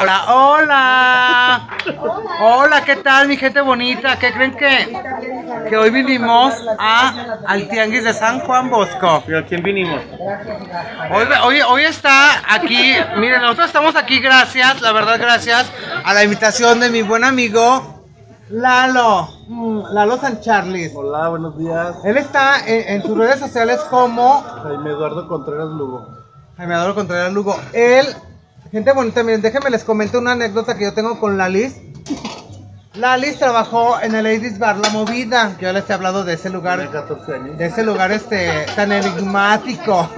Hola, hola. Hola, ¿qué tal mi gente bonita? ¿Qué creen que, que hoy vinimos a, al Tianguis de San Juan Bosco? ¿Pero a quién vinimos? Hoy, hoy, hoy está aquí, miren, nosotros estamos aquí gracias, la verdad gracias a la invitación de mi buen amigo Lalo, mm, Lalo San Charles. Hola, buenos días. Él está en, en sus redes sociales como Jaime Eduardo Contreras Lugo. Jaime Contreras Lugo. Él, gente bonita, miren, déjenme les comento una anécdota que yo tengo con Lalis. Lalis trabajó en el Ladies Bar La Movida. Yo les he hablado de ese lugar, 14 años. de ese lugar este tan enigmático,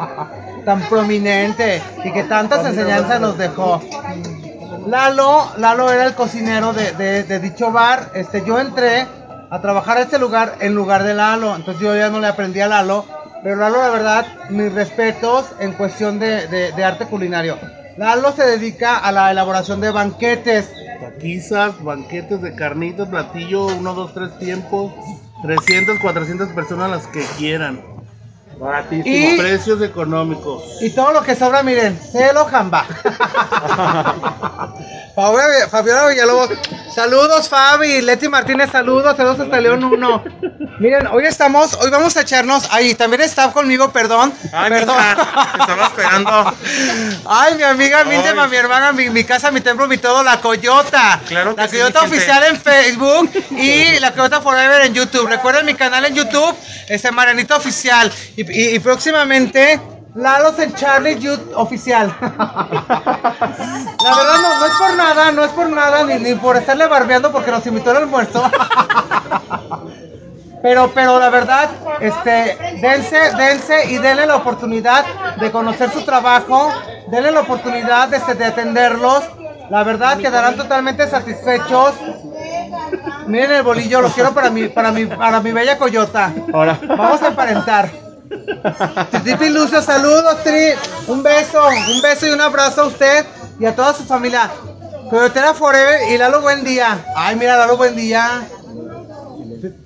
tan prominente y que tantas enseñanzas nos dejó. Lalo, Lalo era el cocinero de, de- de dicho bar. Este, yo entré a trabajar a este lugar en lugar de Lalo. Entonces yo ya no le aprendí a Lalo. Pero Lalo, la verdad, mis respetos en cuestión de, arte culinario. Lalo se dedica a la elaboración de banquetes. Taquizas, banquetes de carnitas, platillo, 1, 2, 3 tiempos. 300, 400 personas las que quieran. Baratísimo. Y- Precios económicos. Y todo lo que sobra, miren, se lo jamba. Fabiola Villalobos, saludos Fabi, Leti Martínez, saludos, saludos hasta León 1. Miren, hoy estamos, hoy vamos a echarnos, ahí también está conmigo, perdón, perdón. estaba esperando. Ay, mi amiga Mildema, Ay. mi hermana, mi, mi casa, mi templo, mi todo, la Coyota. Claro que La sí, Coyota gente. oficial en Facebook y la Coyota Forever en YouTube. Recuerden mi canal en YouTube, este Marianito Oficial. Y, y- y próximamente, Lalos en Charlie Youth Oficial. La verdad, no, no es por nada, no es por nada, ni, ni por estarle barbeando porque nos invitó al almuerzo. Pero, pero la verdad, este, dense, dense y denle la oportunidad de conocer su trabajo, denle la oportunidad de, de atenderlos. La verdad, quedarán totalmente satisfechos. Miren el bolillo, lo quiero para mi, para mi, para mi bella coyota. Ahora. Vamos a emparentar. Titi Lucio, saludos, Tri. Un beso, un beso y un abrazo a usted y a toda su familia. Coyotera Forever y Lalo, buen día. Ay, mira, Lalo, buen día.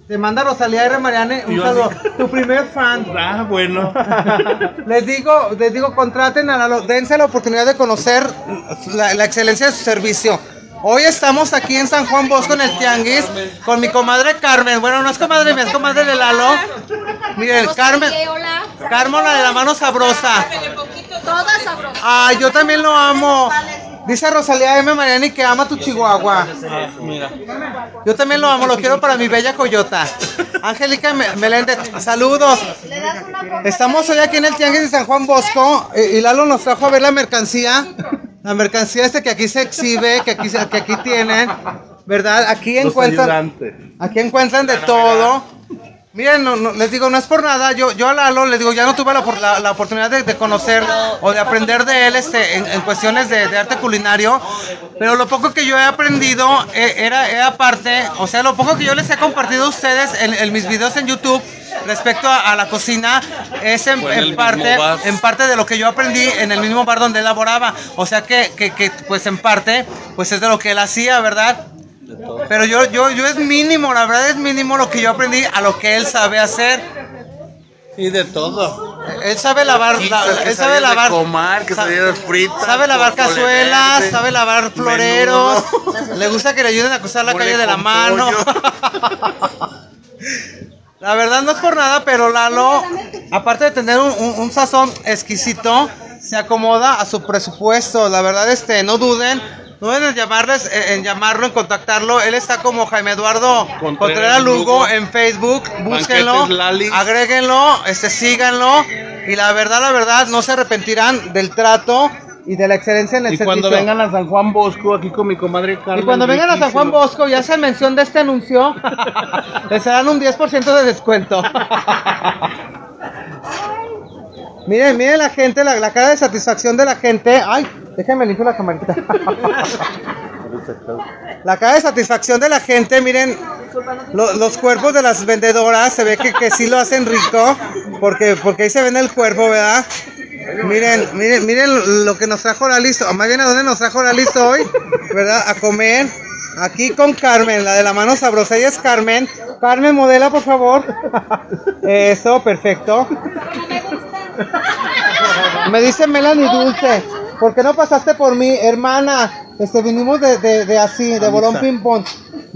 Te, manda Rosalía R. Mariane un saludo. Tu primer fan. Ah, bueno. Les digo, les digo, contraten a Lalo, dense la oportunidad de conocer la, la excelencia de su servicio. Hoy estamos aquí en San Juan Bosco en el Tianguis con mi comadre Carmen. Bueno, no es comadre mía, es comadre de Lalo. Miren, Carmen. Carmen la de la mano sabrosa. Todas sabrosas. Ay, yo también lo amo. Dice Rosalía M. Mariani que ama tu chihuahua. Yo también lo amo, lo quiero para mi bella coyota. Angélica Me- Meléndez, saludos. Estamos hoy aquí en el Tianguis de San Juan Bosco eh, y Lalo nos trajo a ver la mercancía. La mercancía este que aquí se exhibe, que aquí, que aquí tienen, ¿verdad? Aquí Los encuentran, ayudantes. aquí encuentran de todo. Miren, no- no, les digo, no es por nada. Yo, yo a Lalo les digo, ya no tuve la, la- la oportunidad de, de conocer o de aprender de él este, en, en cuestiones de, de arte culinario. Pero lo poco que yo he aprendido eh, era, era parte, o sea, lo poco que yo les he compartido a ustedes en, en mis videos en YouTube respecto a, a la cocina es en, parte, en parte de lo que yo aprendí en el mismo bar donde él laboraba. O sea que, que, que, pues en parte, pues es de lo que él hacía, ¿verdad? Pero yo, yo, yo es mínimo, la verdad es mínimo lo que yo aprendí a lo que él sabe hacer. Y de todo. Él sabe lavar, la- que él sabe lavar, comar, que sa- sabías de fritas, sabe lavar cazuelas, verde, sabe lavar floreros, menudo. le gusta que le ayuden a cruzar la Mole calle de la mano. La verdad no es por nada, pero Lalo, aparte de tener un, un- un sazón exquisito, se acomoda a su presupuesto. La verdad, este, no duden, no duden en llamarles, eh, en llamarlo, en contactarlo. Él está como Jaime Eduardo Contreras Contreras Lugo Lugo. en Facebook. Búsquenlo, agréguenlo, este, síganlo. Y la verdad, la verdad, no se arrepentirán del trato y de la excelencia en el Y cuando servicio. vengan a San Juan Bosco, aquí con mi comadre Carmen. Y cuando vengan a San Juan. Bosco y hacen mención de este anuncio, les darán un 10% de descuento. miren, miren la gente, la, la cara de satisfacción de la gente. Ay, déjenme limpiar la camarita. la cara de satisfacción de la gente, miren. lo- los cuerpos de las vendedoras se ve que, que sí lo hacen rico, porque, porque ahí se ven el cuerpo, ¿verdad? Miren, miren, miren lo que nos trajo la listo. Más bien a dónde nos trajo la listo hoy, ¿verdad? A comer. Aquí con Carmen, la de la mano sabrosa. Ella es Carmen. Carmen, modela, por favor. Eso, perfecto. Me dice Melanie Dulce. ¿por qué no pasaste por mí, hermana? Este, vinimos de, de, de así, de bolón misa.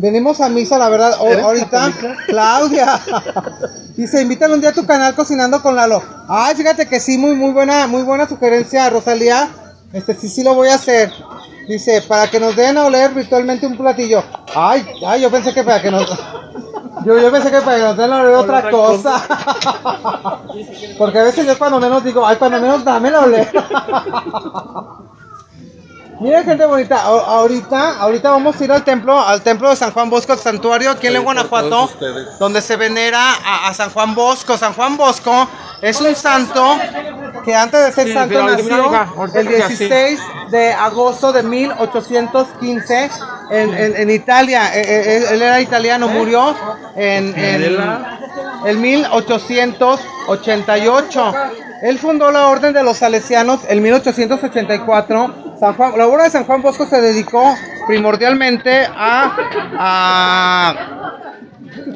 Venimos a misa, la verdad, o- ¿Eres ahorita. Claudia. Dice, invítale un día a tu canal cocinando con Lalo. Ay, fíjate que sí, muy, muy buena, muy buena sugerencia, Rosalía. Este, sí, sí lo voy a hacer. Dice, para que nos den a oler virtualmente un platillo. Ay, ay, yo pensé que para que nos... Yo, yo pensé que para que nos den a oler otra otra cosa. Porque a veces yo cuando menos digo, ay, cuando menos dame a oler. Miren gente bonita, a- ahorita, ahorita vamos a ir al templo, al templo de San Juan Bosco, el santuario aquí en León, Guanajuato, donde se venera a, a San Juan Bosco. San Juan Bosco es un santo que antes de ser Sí, santo nació el que sea así. 16 de agosto de 1815 en, en- en Italia. Eh, eh, Él, él era italiano, murió en, en el 1888. Él fundó la Orden de los Salesianos en 1884. San Juan, la obra de San Juan Bosco se dedicó primordialmente a, a,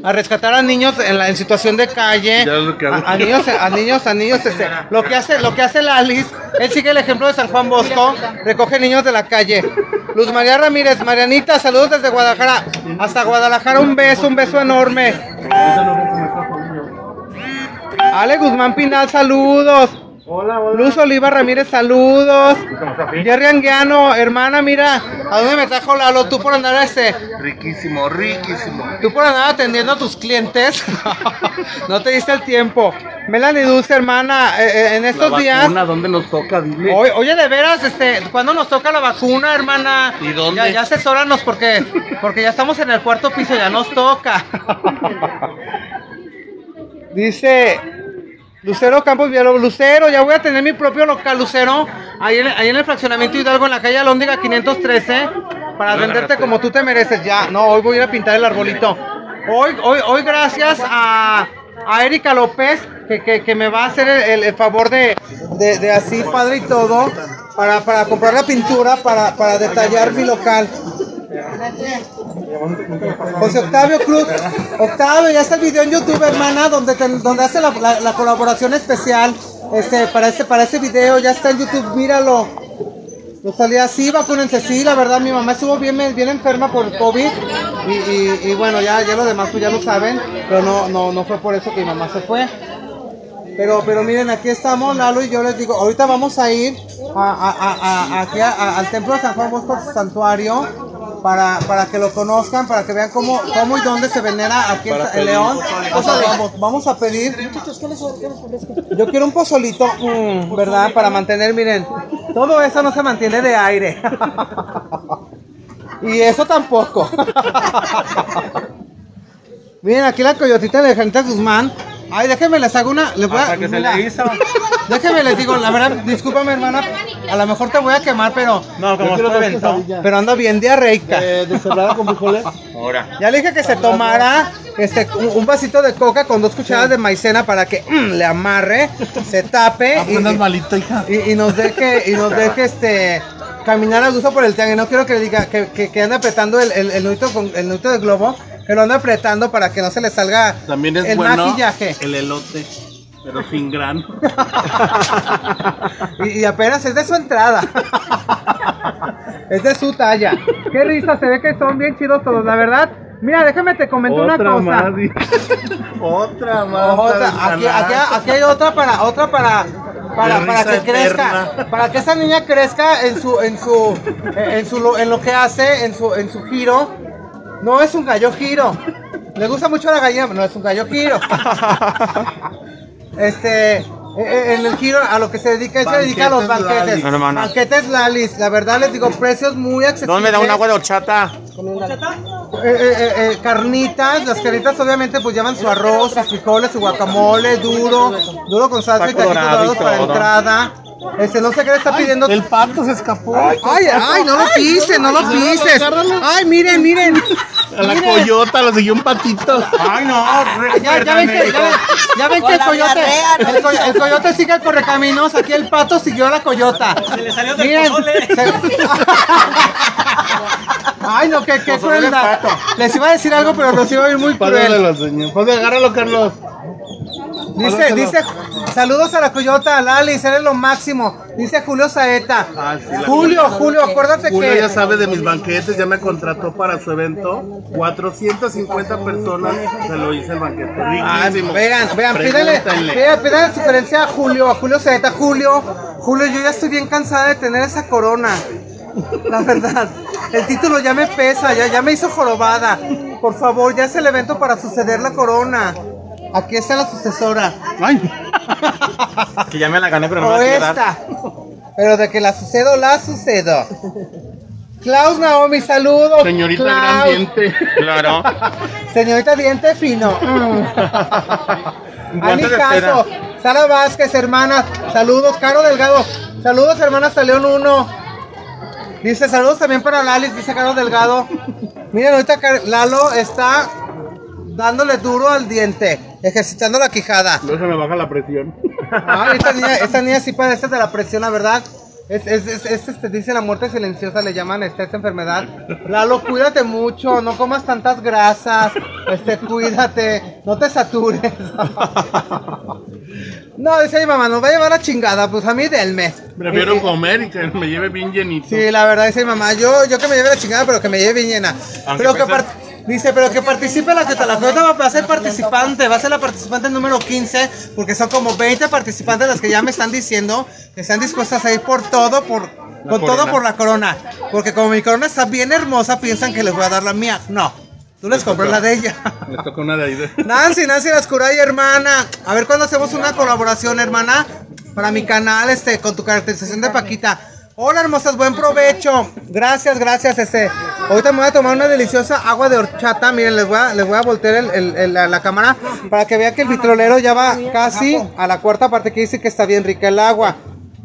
a rescatar a niños en, la, en situación de calle, a niños, a niños, a niños, este, lo que hace, lo que hace la Alice, él sigue el ejemplo de San Juan Bosco, recoge niños de la calle. Luz María Ramírez, Marianita, saludos desde Guadalajara, hasta Guadalajara, un beso, un beso enorme. Ale Guzmán Pinal, saludos. Hola, hola. Luz Oliva Ramírez, saludos. Jerry Anguiano, hermana, mira, ¿a dónde me trajo Lalo? Tú por andar este, Riquísimo, riquísimo. tú por andar atendiendo a tus clientes. no te diste el tiempo. Melanie Dulce, hermana, eh, eh, en estos La días. vacuna, ¿dónde nos toca? Dile. Oye, oye, de veras, este, ¿cuándo nos toca la vacuna, hermana? ¿Y dónde? Ya, ya asesóranos porque, porque ya estamos en el cuarto piso, ya nos toca. Dice Lucero Campos Villalobos, Lucero, ya voy a tener mi propio local, Lucero, ahí en, ahí en el fraccionamiento Hidalgo, en la calle Alóndiga 513, para venderte como tú te mereces. Ya, no, hoy voy a ir a pintar el arbolito. Hoy, hoy, hoy gracias a, a Erika López, que, que, que me va a hacer el, el- favor de, de, de así, padre y todo, para, para comprar la pintura, para, para detallar mi local. José Octavio Cruz. Octavio, ya está el video en YouTube, hermana, donde, donde hace la, la- la colaboración especial este, para, este, para este video. Ya está en YouTube, míralo. Lo salía así, vacúnense, sí, la verdad, mi mamá estuvo bien, bien enferma por COVID. Y, y- bueno, ya, ya lo demás pues ya lo saben, pero no, no, no fue por eso que mi mamá se fue. Pero, pero miren, aquí estamos, Lalo y yo les digo, ahorita vamos a ir a, a- a- aquí al templo de San Juan Bosco Santuario para, para que lo conozcan, para que vean cómo, cómo y dónde se venera aquí en, en León. O sea, vamos, vamos a pedir. Yo quiero un pozolito, mm, ¿verdad? Para mantener, miren, todo eso no se mantiene de aire. y eso tampoco. Miren, aquí la coyotita de Janita Guzmán. Ay, déjenme les hago una. Les voy a, Hasta que se le hizo. Déjenme les digo, la verdad, discúlpame hermana, a lo mejor te voy a quemar, pero No, como estoy dos ventado. quesadillas. pero ando bien diarreica. Eh, de cerrada con frijoles. Ahora. Ya le dije que se tomara este un, un vasito de coca con dos cucharadas de maicena para que mm, le amarre, se tape Ah, y, andas malito, hija. y- y nos deje y nos deje este caminar a gusto por el tianguis. No quiero que le diga que, que, que ande apretando el, el, el nudito con el nudito de globo, que lo ande apretando para que no se le salga También es el bueno maquillaje. el elote, pero sin grano. Y, y apenas es de su entrada. es de su talla. Qué risa, se ve que son bien chidos todos, la verdad. Mira, déjame te comento una cosa. más. Otra más. Otra, aquí, aquí, aquí hay otra para, otra para, para, para que crezca, para que esa niña crezca en su, en su, en su, lo- en lo que hace, en su, en su giro. No es un gallo giro. Le gusta mucho la gallina, no es un gallo giro. Este, eh, eh, en el giro a lo que se dedica, él se dedica a los Banquetes banquetes. Lalis. Hermana. Banquetes Lalis, la verdad les digo, precios muy accesibles. ¿Dónde me da un agua de horchata? Eh, eh, eh, eh, carnitas, las carnitas obviamente pues llevan su arroz, sus frijoles, su guacamole, duro, duro con salsa y taquitos dorados para entrada. Este, no sé qué le está pidiendo. El pato se escapó. Ay, ay, no lo pises, no lo pises. Ay, miren, miren. A la miren. coyota lo siguió un patito. Ay, no. Ya, ya ven que, ya, ya ven que el coyote, el, coy- el coyote sigue el correcaminos, aquí el pato siguió a la coyota. Se le salió del Ay, no, qué, qué crueldad. Les iba a decir algo, pero los iba a ir muy Pásale cruel. los señor. Pásale, agárralo, Carlos. Dice, dice, saludos a la Coyota, a Lali, eres lo máximo. Dice Julio Saeta. Ah, sí, Julio, Julio. Julio, acuérdate Julio que. ya sabe de mis banquetes, ya me contrató para su evento. 450 personas se lo hice el banquete. Riquísimo. vean, vean, pídale sugerencia a Julio, a Julio Saeta. Julio, Julio, yo ya estoy bien cansada de tener esa corona. La verdad, el título ya me pesa, ya, ya me hizo jorobada. Por favor, ya es el evento para suceder la corona. Aquí está la sucesora. Que ya me la gané, pero no O me la esta. Pero de que la sucedo, la sucedo. Klaus Naomi, saludos. Señorita Klaus. gran diente. Claro. Señorita Diente Fino. Mm. Ani Caso. Sara Vázquez, hermanas. Saludos. Caro Delgado. Saludos, hermanas. Salió en uno. Dice saludos también para Lalis, dice Caro Delgado. Miren, ahorita Lalo está dándole duro al diente, ejercitando la quijada. No se me baja la presión. Ah, esta niña, esta niña sí padece de la presión, la verdad. Es, es, es, es, este, dice la muerte silenciosa, le llaman esta, esta enfermedad. Lalo, cuídate mucho, no comas tantas grasas, este, cuídate, no te satures. No, dice mi mamá, nos va a llevar a chingada, pues a mí denme. Prefiero Y- comer y que me lleve bien llenito. Sí, la verdad, dice mi mamá, yo, yo que me lleve la chingada, pero que me lleve bien llena. Aunque pero que par- dice, pero que participe la que la Coyota va a ser participante, va a ser la participante número 15, porque son como 20 participantes las que ya me están diciendo que están dispuestas a ir por todo, por, con todo por la corona. Porque como mi corona está bien hermosa, piensan que les voy a dar la mía. No, tú les compras la de ella. Les toca una de ahí. Nancy, Nancy Lascuray, hermana. A ver cuándo hacemos una colaboración, hermana, para mi canal, este, con tu caracterización de Paquita. Hola, hermosas, buen provecho. Gracias, gracias, este. Ahorita me voy a tomar una deliciosa agua de horchata. Miren, les voy a, les voy a voltear la cámara para que vean que el vitrolero ya va casi a la cuarta parte que dice que está bien rica el agua.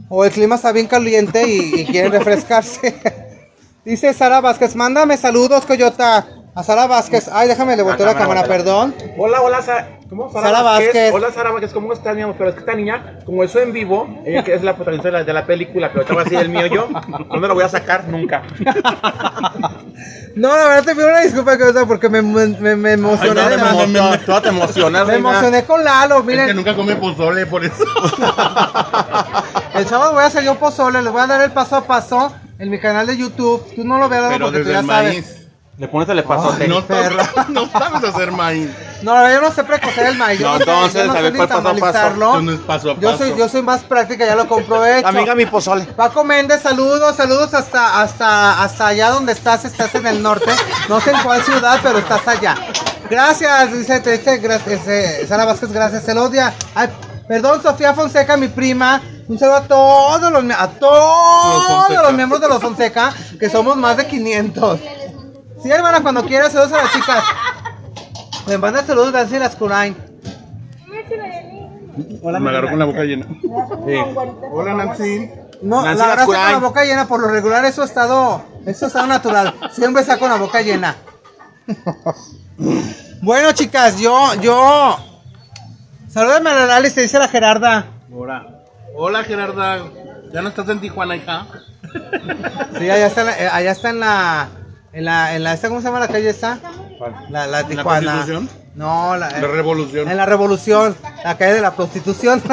O el clima está bien caliente y, y quieren refrescarse. dice Sara Vázquez, mándame saludos, Coyota. A Sara Vázquez. Ay, déjame le volteo la cámara, perdón. Hola, hola, Sara. ¿Cómo? Sara Vázquez. Hola, Sara Vázquez, ¿cómo estás, mi amor? Pero es que esta niña, como eso en vivo, ella que es la protagonista de la, de la película, pero estaba así el mío yo, ¿cuándo lo voy a sacar? Nunca. No, la verdad te pido una disculpa Coyota, porque me, me, me- me emocioné Ay, no, más. me- me- me- Toda te emocionas, Me reina. emocioné con Lalo, Es que miren. nunca come pozole, por eso. El sábado voy a hacer yo pozole, les voy a dar el paso a paso en mi canal de YouTube. Tú no lo veas Lalo, porque tú ya el sabes. maíz. Le pones el pasote. No, perra. sabes- no sabes hacer maíz. No, la verdad, yo no sé precocer el maíz. yo No, entonces, no a sé ¿cuál paso a paso? no es paso a Yo soy, yo soy más práctica, ya lo compro hecho. Amiga, mi pozole. Paco Méndez, saludos, saludos hasta, hasta, hasta allá donde estás, estás en el norte. No sé en cuál ciudad, pero estás allá. Gracias, dice, te dice, gracias, eh, Sara Vázquez, gracias, Elodia. Ay, perdón, Sofía Fonseca, mi prima. Un saludo a todos los, a todos los miembros de los Fonseca, que somos más de 500. Sí, hermana, cuando quieras, saludos a las chicas. Me mandan saludos, gracias, las Curain. me agarró con la boca llena. Hola, Nancy. No, Nancy la verdad con la boca llena, por lo regular, eso ha estado, eso ha estado natural. Siempre está con la boca llena. bueno, chicas, yo, yo. Salúdame a la Lali, se dice la Gerarda. Hola. Hola, Gerarda. ¿Ya no estás en Tijuana, hija? Sí, allá está, en la- eh, allá está en la, en la, en la, ¿esta cómo se llama la calle esta? La, la ¿En la Tijuana. No, la, La revolución. En la revolución, la calle de la prostitución.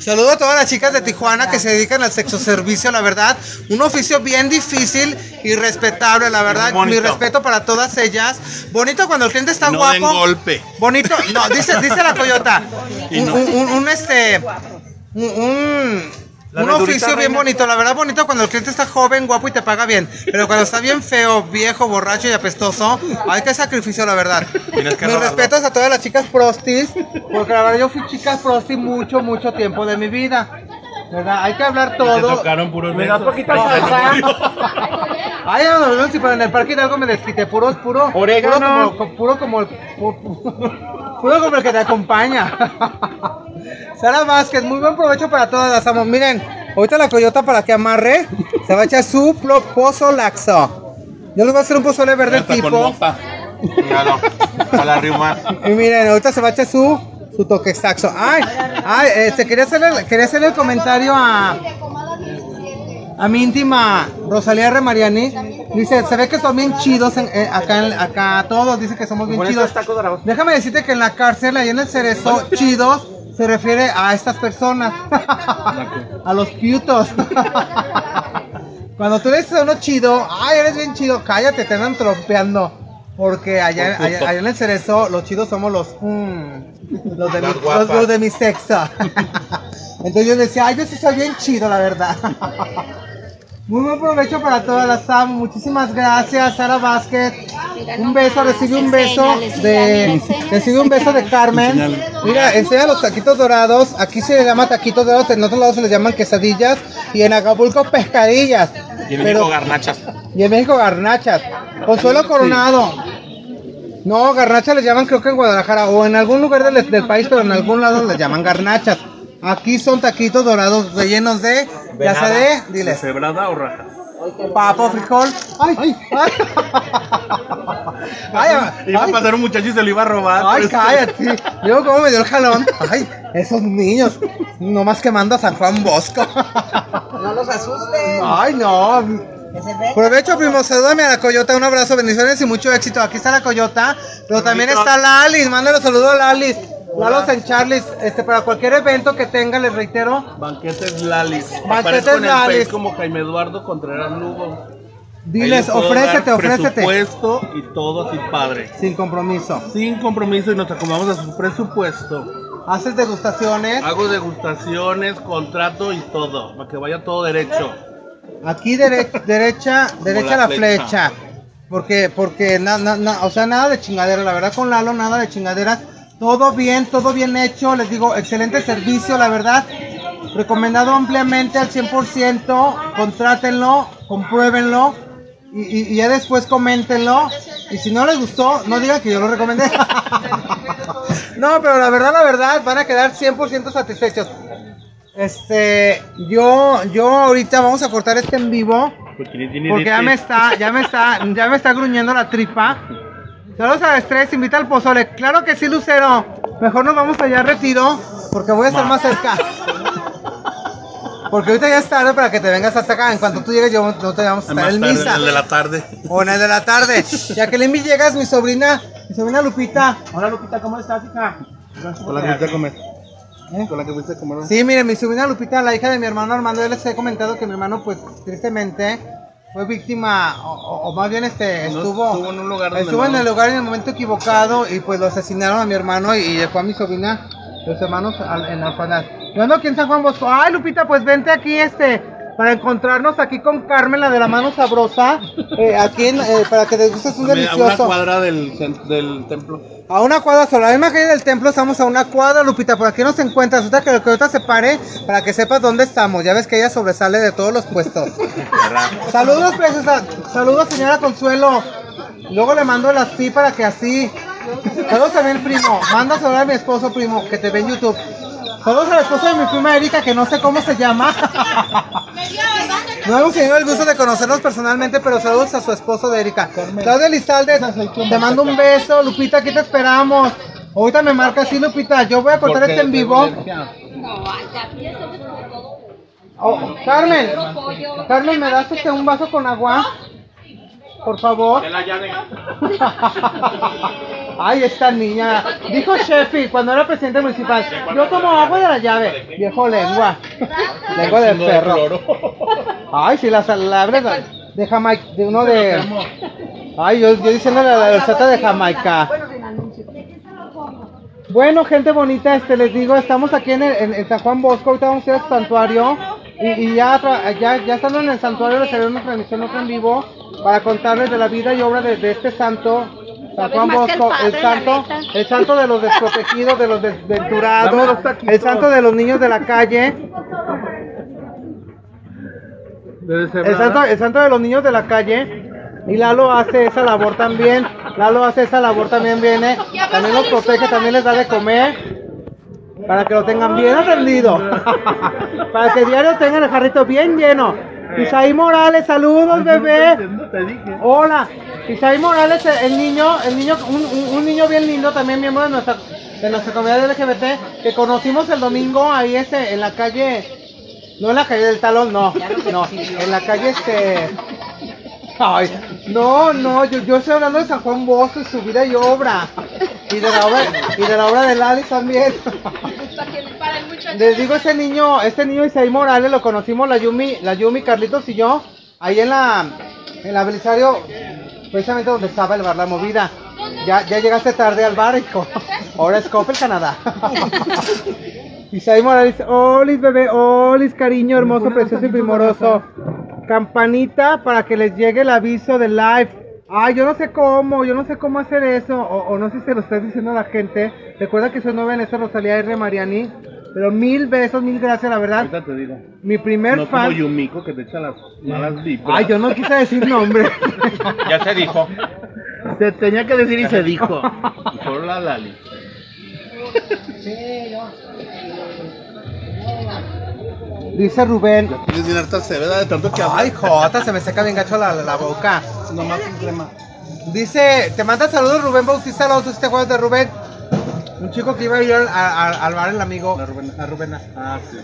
Saludo a todas las chicas de Tijuana que se dedican al sexo servicio, la verdad. Un oficio bien difícil y respetable, la verdad. Mi respeto para todas ellas. Bonito cuando el cliente está No guapo. den golpe. Bonito, no, dice, dice la coyota. Un, no. un- un- un, este. Un, La un oficio bien reina. bonito, la verdad bonito cuando el cliente está joven, guapo y te paga bien. Pero cuando está bien feo, viejo, borracho y apestoso, hay que sacrificio, la verdad. Mis respetos a todas las chicas prostis, porque la verdad yo fui chicas prosti mucho, mucho tiempo de mi vida. ¿Verdad? Hay que hablar todo. tocaron puros ¿Me das besos. poquita salsa? Ay, no, no, no, si pero en el parque de algo me desquité, puro, puro, Orégano. puro como, puro como el, pu- puro como el que te acompaña. Sara Vázquez, muy buen provecho para todas las amos. Miren, ahorita la coyota para que amarre, se va a echar su pozo laxo. Yo les voy a hacer un pozole verde está con tipo. mopa. Míralo, para la riuma. Y miren, ahorita se va a echar su, su toque saxo. Ay, ay, este, quería hacerle, quería hacerle el comentario a, a mi íntima Rosalía Remariani. Dice, se ve que son bien chidos en- eh, acá, en- acá todos dicen que somos bien chidos. Déjame decirte que en la cárcel, ahí en el cerezo, chidos se refiere a estas personas, a los piutos. Cuando tú le dices a uno chido, ay, eres bien chido, cállate, te andan trompeando. Porque allá, allá, allá en el cerezo, los chidos somos los, mm, los, de mi, los de mi sexo. Entonces yo decía, ay, yo sí soy bien chido, la verdad. Muy buen provecho para todas las amo. Muchísimas gracias, Sara Vázquez. Un beso, recibe un beso de. Recibe un beso de Carmen. Mira, enseña los taquitos dorados. Aquí se le llama taquitos dorados, en otros lados se les llaman quesadillas. Y en Acapulco, pescadillas. Y en México, garnachas. y en México, garnachas. Consuelo Coronado. No, garnachas les llaman creo que en Guadalajara o en algún lugar del, del país, pero en algún lado les llaman garnachas. Aquí son taquitos dorados rellenos de, ya sé de, diles, ¿Cebrada o raja? papo, frijol. Ay, ay, ay. Ay, Iba a pasar un muchacho y se lo iba a robar. ay, pues. cállate. Yo como me dio el jalón. Ay, esos niños. Nomás quemando a San Juan Bosco. No los asustes. Ay, no. Que se ve. Provecho, primo, salúdame a la Coyota, un abrazo, bendiciones y mucho éxito. Aquí está la Coyota, pero también está la Alice, mándale saludos a la Alice. Lalos en Charles, este, para cualquier evento que tenga, les reitero, Banquetes Lalis. Banquetes Lalis. Como Jaime Eduardo Contreras Lugo. Diles, ofrécete, ofrécete. Presupuesto y todo así padre. Sin compromiso. Sin compromiso y nos acomodamos a su presupuesto. Haces degustaciones. Hago degustaciones, contrato y todo. Para que vaya todo derecho. Aquí dere- derecha, derecha la la flecha. flecha. Porque, porque, na- na- na- o sea, nada de chingadera, la verdad con Lalo, nada de chingaderas. Todo bien, todo bien hecho, les digo, excelente servicio, la verdad. Recomendado ampliamente al 100%, contrátenlo, compruébenlo y, y- y ya después coméntenlo. Y si no les gustó, no digan que yo lo recomendé. no, pero la verdad, la verdad, van a quedar 100% satisfechos. Este, yo, yo ahorita vamos a cortar este en vivo. Porque ya me está, ya me está, ya me está gruñendo la tripa. Saludos al estrés, invita al pozole. Claro que sí, Lucero. Mejor nos vamos allá a retiro, porque voy a estar más cerca. Porque ahorita ya es tarde para que te vengas hasta acá. En cuanto tú llegues, yo no te vamos a estar en misa. el de la tarde. O en el de la tarde. Ya que Lemmy llegas, mi sobrina, mi sobrina Lupita. Hola Lupita, ¿cómo estás, hija? Con la que fuiste a comer. ¿Eh? Con la que fuiste a comer. Sí, mire, mi sobrina Lupita, la hija de mi hermano Armando, yo les he comentado que mi hermano, pues, tristemente, fue víctima, o, o- o más bien este, estuvo, estuvo en un lugar donde estuvo en no- el lugar en el momento equivocado y pues lo asesinaron a mi hermano y, y dejó a mi sobrina, los hermanos al- en orfanato. Yo ando aquí en San Juan Bosco. Ay, Lupita, pues vente aquí, este, para encontrarnos aquí con Carmen, la de la mano sabrosa, eh, aquí en, eh, para que degustes un A una delicioso. cuadra del, del templo. A una cuadra sola, la misma calle del templo, estamos a una cuadra, Lupita, por aquí nos encuentras, ahorita que, que ahorita se pare para que sepas dónde estamos, ya ves que ella sobresale de todos los puestos. Saludos, preciosa, saludos señora Consuelo, luego le mando las sí para que así, saludos también primo, manda saludar a mi esposo primo, que te ve en YouTube. Saludos al esposo de mi prima Erika, que no sé cómo se llama. No hemos tenido el gusto de conocernos personalmente, pero saludos a su esposo de Erika. Claudia Elizalde, te mando un beso. Lupita, aquí te esperamos. Ahorita me marca así, Lupita. Yo voy a contar este en vivo. Oh, Carmen, Carmen, ¿me das este un vaso con agua? Por favor. De la llave. Ay, esta niña. Dijo Sheffi cuando era presidente municipal. Yo tomo agua de la llave. Viejo lengua. Lengua del perro. Ay, si la, la abres la- de Jamaica, de uno de. Ay, yo, yo diciendo la, la receta de Jamaica. Bueno, gente bonita, este les digo, estamos aquí en, el- en- en San Juan Bosco, ahorita vamos a ir al santuario y, y ya, ya, ya estando en el santuario les haré una transmisión otro en vivo para contarles de la vida y obra de, de este santo, San Juan el Bosco, el, santo, el santo de los desprotegidos, de los desventurados, el santo de los niños de la calle, el santo, el santo de los niños de la calle. Y Lalo hace esa labor también. Lalo hace esa labor también, viene. También los protege, también les da de comer. Para que lo tengan bien atendido. Para que diario tengan el jarrito bien lleno. Isaí Morales, saludos, bebé. Hola, Isaí Morales, el niño, el niño, un, un- un niño bien lindo, también miembro de nuestra, de nuestra comunidad LGBT, que conocimos el domingo ahí este, en la calle, no en la calle del talón, no, no, en la calle este, ay, No, no, yo, yo estoy hablando de San Juan Bosco y su vida y obra. Y de la obra, y de la obra de Lali también. Les digo, este niño, este niño Isaí Morales lo conocimos la Yumi, la Yumi, Carlitos y yo, ahí en la, en la Belisario, precisamente donde estaba el bar La Movida. Ya, ya llegaste tarde al bar, hijo. Ahora es Coppel, Canadá. Isaí Morales, Olis, bebé, Olis, cariño, hermoso, precioso y primoroso. Campanita para que les llegue el aviso del live. Ay, yo no sé cómo, yo no sé cómo hacer eso, o, o no sé si se lo estás diciendo a la gente. Recuerda que soy nueva en esto, Rosalía R. Mariani. Pero mil besos, mil gracias, la verdad. Ahorita te digo. Mi primer No como fan. Yumiko que te echa las malas vibras. Ay, yo no quise decir nombre. Ya se dijo. Se tenía que decir y se dijo. Por la Lali. Dice Rubén. Tienes bien harta de tanto que Ay. Jota, se me seca bien gacho la, la boca. Nomás un crema. Dice, te manda saludos Rubén Bautista Alonso, este jueves de Rubén. Un chico que iba a ir al, al- al bar el amigo. La Rubena. A Rubena. Ah, sí.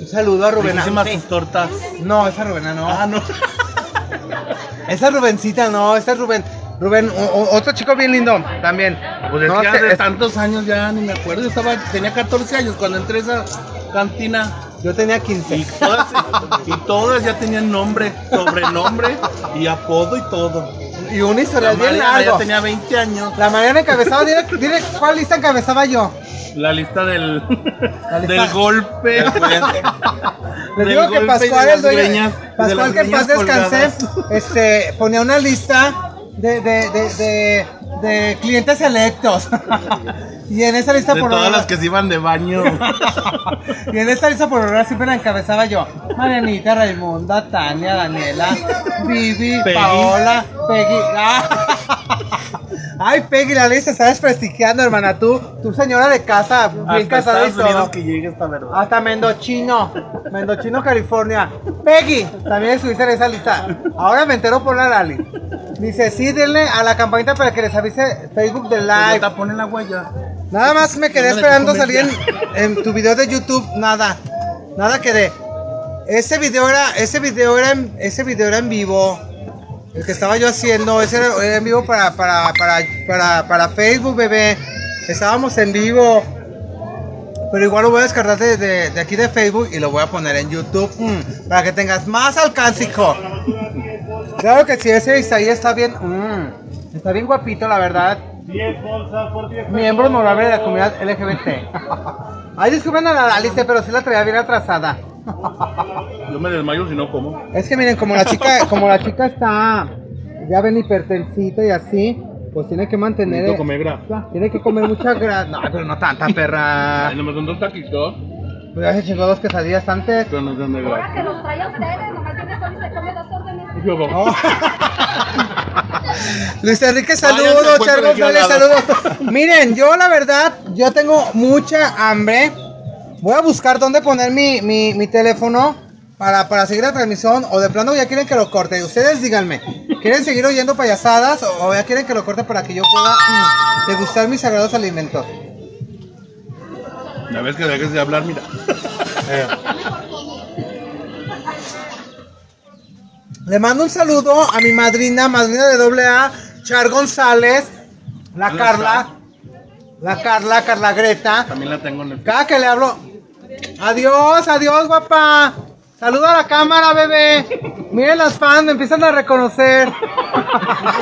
Un saludo a Rubena. Tus tortas. No, esa Rubena no. Ah, no. Esa Rubencita no, esa es Rubén. Rubén, o- otro chico bien lindo también. Pues es No, que hace es- tantos años ya ni me acuerdo. Yo estaba, tenía 14 años cuando entré a esa cantina. Yo tenía Y 15. todas, y todas ya tenían nombre, sobrenombre y apodo y todo. Y un historial bien Mariana ya largo. tenía 20 años. La Mariana encabezaba, dile, dile cuál lista encabezaba yo. La lista del, lista- del golpe. Les digo que y Pascual, el dueño, Pascual que en paz descansé, este, ponía una lista de, de, de, de, clientes selectos. y en esa lista De por todas honor- las que se iban de baño. y en esta lista por honor siempre la encabezaba yo. Marianita, Raimunda, Tania, Daniela, Vivi, Peggy. Paola, Peggy. Ah. Ay, Peggy, la lista está desprestigiando, hermana. Tú, tú señora de casa, bien Hasta casada y todo. que llegue esta verdad. Hasta Mendochino, Mendochino, California. Peggy, también estuviste en esa lista. Ahora me entero por la Lali. Dice, sí, denle a la campanita para que les avise Facebook de live. Ahorita ponen la huella. Nada más me quedé esperando salir en, en tu video de YouTube. Nada, nada quedé. Ese video era, ese video era, en, ese video era en vivo. El que estaba yo haciendo, ese era, era en vivo para, para, para, para, para Facebook, bebé. Estábamos en vivo. Pero igual lo voy a descargar de, de- de aquí de Facebook y lo voy a poner en YouTube. mm, para que tengas más alcance, hijo. Claro que sí, ese Isaí está bien. mm, está bien guapito, la verdad. Miembro honorable de la comunidad LGBT. Ay, disculpen a la Alice, pero sí la traía bien atrasada. Yo me desmayo si no como. Es que miren, como la chica, como la chica está, ya ven hipertensita y así, pues tiene que mantener. Necesito comer grasa. Tiene que comer mucha grasa. No, pero no tanta perra. Ay, nomás son dos taquitos, Pues ya se chingó dos quesadillas antes. pero no son de Ahora que los trae a ustedes, nomás viene solo y se come dos Oh. Luis Enrique, saludos, Char González, saludos. Miren, yo la verdad, yo tengo mucha hambre. Voy a buscar dónde poner mi, mi, mi teléfono para, para seguir la transmisión. O de plano ya quieren que lo corte. Ustedes díganme, ¿quieren seguir oyendo payasadas o, ya quieren que lo corte para que yo pueda mm, degustar mis sagrados alimentos? La vez que dejes de hablar, mira. Le mando un saludo a mi madrina, madrina de doble A, Char González, la Carla, la Carla, Carla Greta. También la tengo en el. Cada que le hablo, adiós, adiós, guapa. Saluda a la cámara, bebé. Miren las fans, me empiezan a reconocer.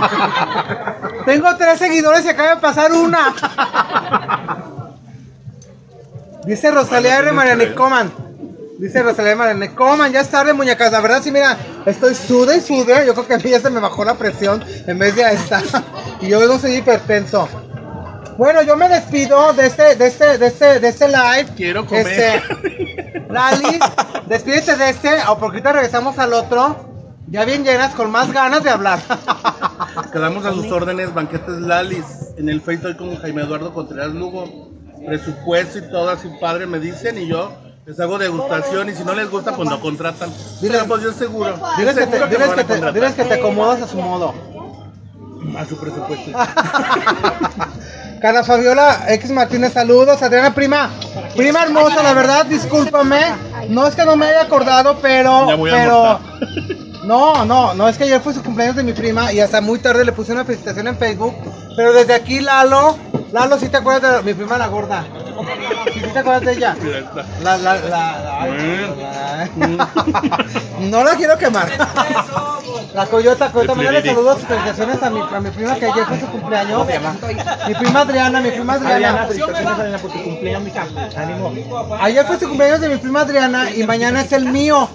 Tengo tres seguidores y acaba de pasar una. Dice Rosalía R. Mariane, coman. Dice Rosalía Mariane, coman, ya es tarde, muñecas. La verdad, sí, mira, estoy suda y suda. Yo creo que a mí ya se me bajó la presión en vez de a esta. Y yo no soy hipertenso. Bueno, yo me despido de este, de este, de este, de este live. Quiero comer. Este, Lali, despídete de este, o porque ahorita regresamos al otro. Ya bien llenas, con más ganas de hablar. Quedamos a sus órdenes, banquetes Lalis. En el Facebook con Jaime Eduardo Contreras Lugo. Presupuesto y todo así padre me dicen y yo les hago degustación y si no les gusta pues no contratan. Diles- Pero pues yo seguro. Diles que, seguro te, diles me van que a te- contratar. diles que te acomodas a su modo. A su presupuesto. Carla Fabiola X Martínez, saludos. Adriana Prima, prima hermosa, la verdad, discúlpame. No es que no me haya acordado, pero, Ya voy a pero. No, no, no, es que ayer fue su cumpleaños de mi prima y hasta muy tarde le puse una felicitación en Facebook. Pero desde aquí, Lalo, Lalo, ¿sí te acuerdas de mi prima la gorda? ¿Sí te acuerdas de ella? La, la, la, ay, la- no la quiero quemar. La coyota, coyota, mándale saludos y felicitaciones a mi, a mi prima que ayer fue su cumpleaños. Mi prima Adriana, mi prima Adriana, Adriana. felicitaciones Adriana por tu cumpleaños, mija. Ánimo. Ayer fue su cumpleaños de mi prima Adriana y mañana es el mío.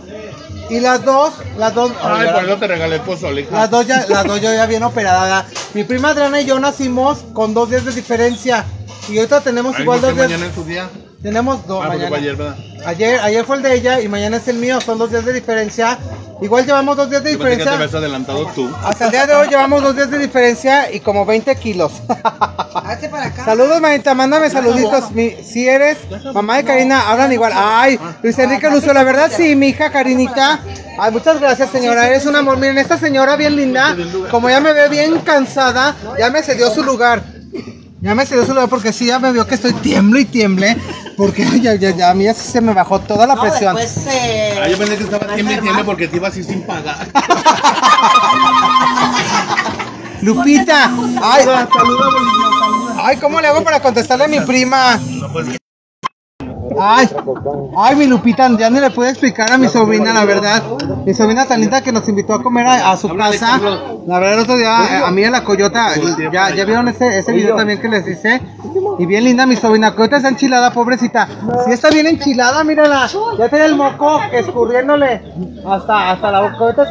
Y las dos, las dos, Ay, por eso te regalé pozole, las dos ya, las dos yo ya bien operada. Mi prima Adriana y yo nacimos con dos días de diferencia. Y ahorita tenemos igual ¿por dos días. mañana es tu día? Tenemos dos Ah, mañana. ayer, ¿verdad? Ayer, ayer fue el de ella y mañana es el mío, son dos días de diferencia. Igual llevamos dos días de que te diferencia. habías adelantado tú. Hasta el día de hoy llevamos dos días de diferencia y como 20 kilos. Hazte para acá. Saludos, manita, mándame saluditos. Mi- si eres mamá de Karina, hablan igual. Ay, Luis Enrique Lucio, la verdad sí, mi hija Karinita. Ay, muchas gracias, señora, eres un amor. Miren, esta señora bien linda, como ya me ve bien cansada, ya me cedió su lugar. Ya me cedió su lugar porque sí, ya me vio que estoy tiemble y tiemble. Porque ya, ya, ya, a mí ya se me bajó toda la No, presión. después, eh, Ah, yo pensé que estaba tiemble y tiemble porque te ibas a ir sin pagar. Lupita, ay, ay, ¿cómo le hago para contestarle a mi prima? No, pues, Ay, ay, mi Lupita, ya ni le pude explicar a mi sobrina, la verdad. Mi sobrina tan linda que nos invitó a comer a, a su casa. La verdad, el otro día, eh, a mí a la coyota, ya, ya vieron ese, ese video también que les hice. Y bien linda mi sobrina, coyota está enchilada, pobrecita. Sí está bien enchilada, mírala. Ya tiene el moco escurriéndole hasta, hasta la boca. Coyota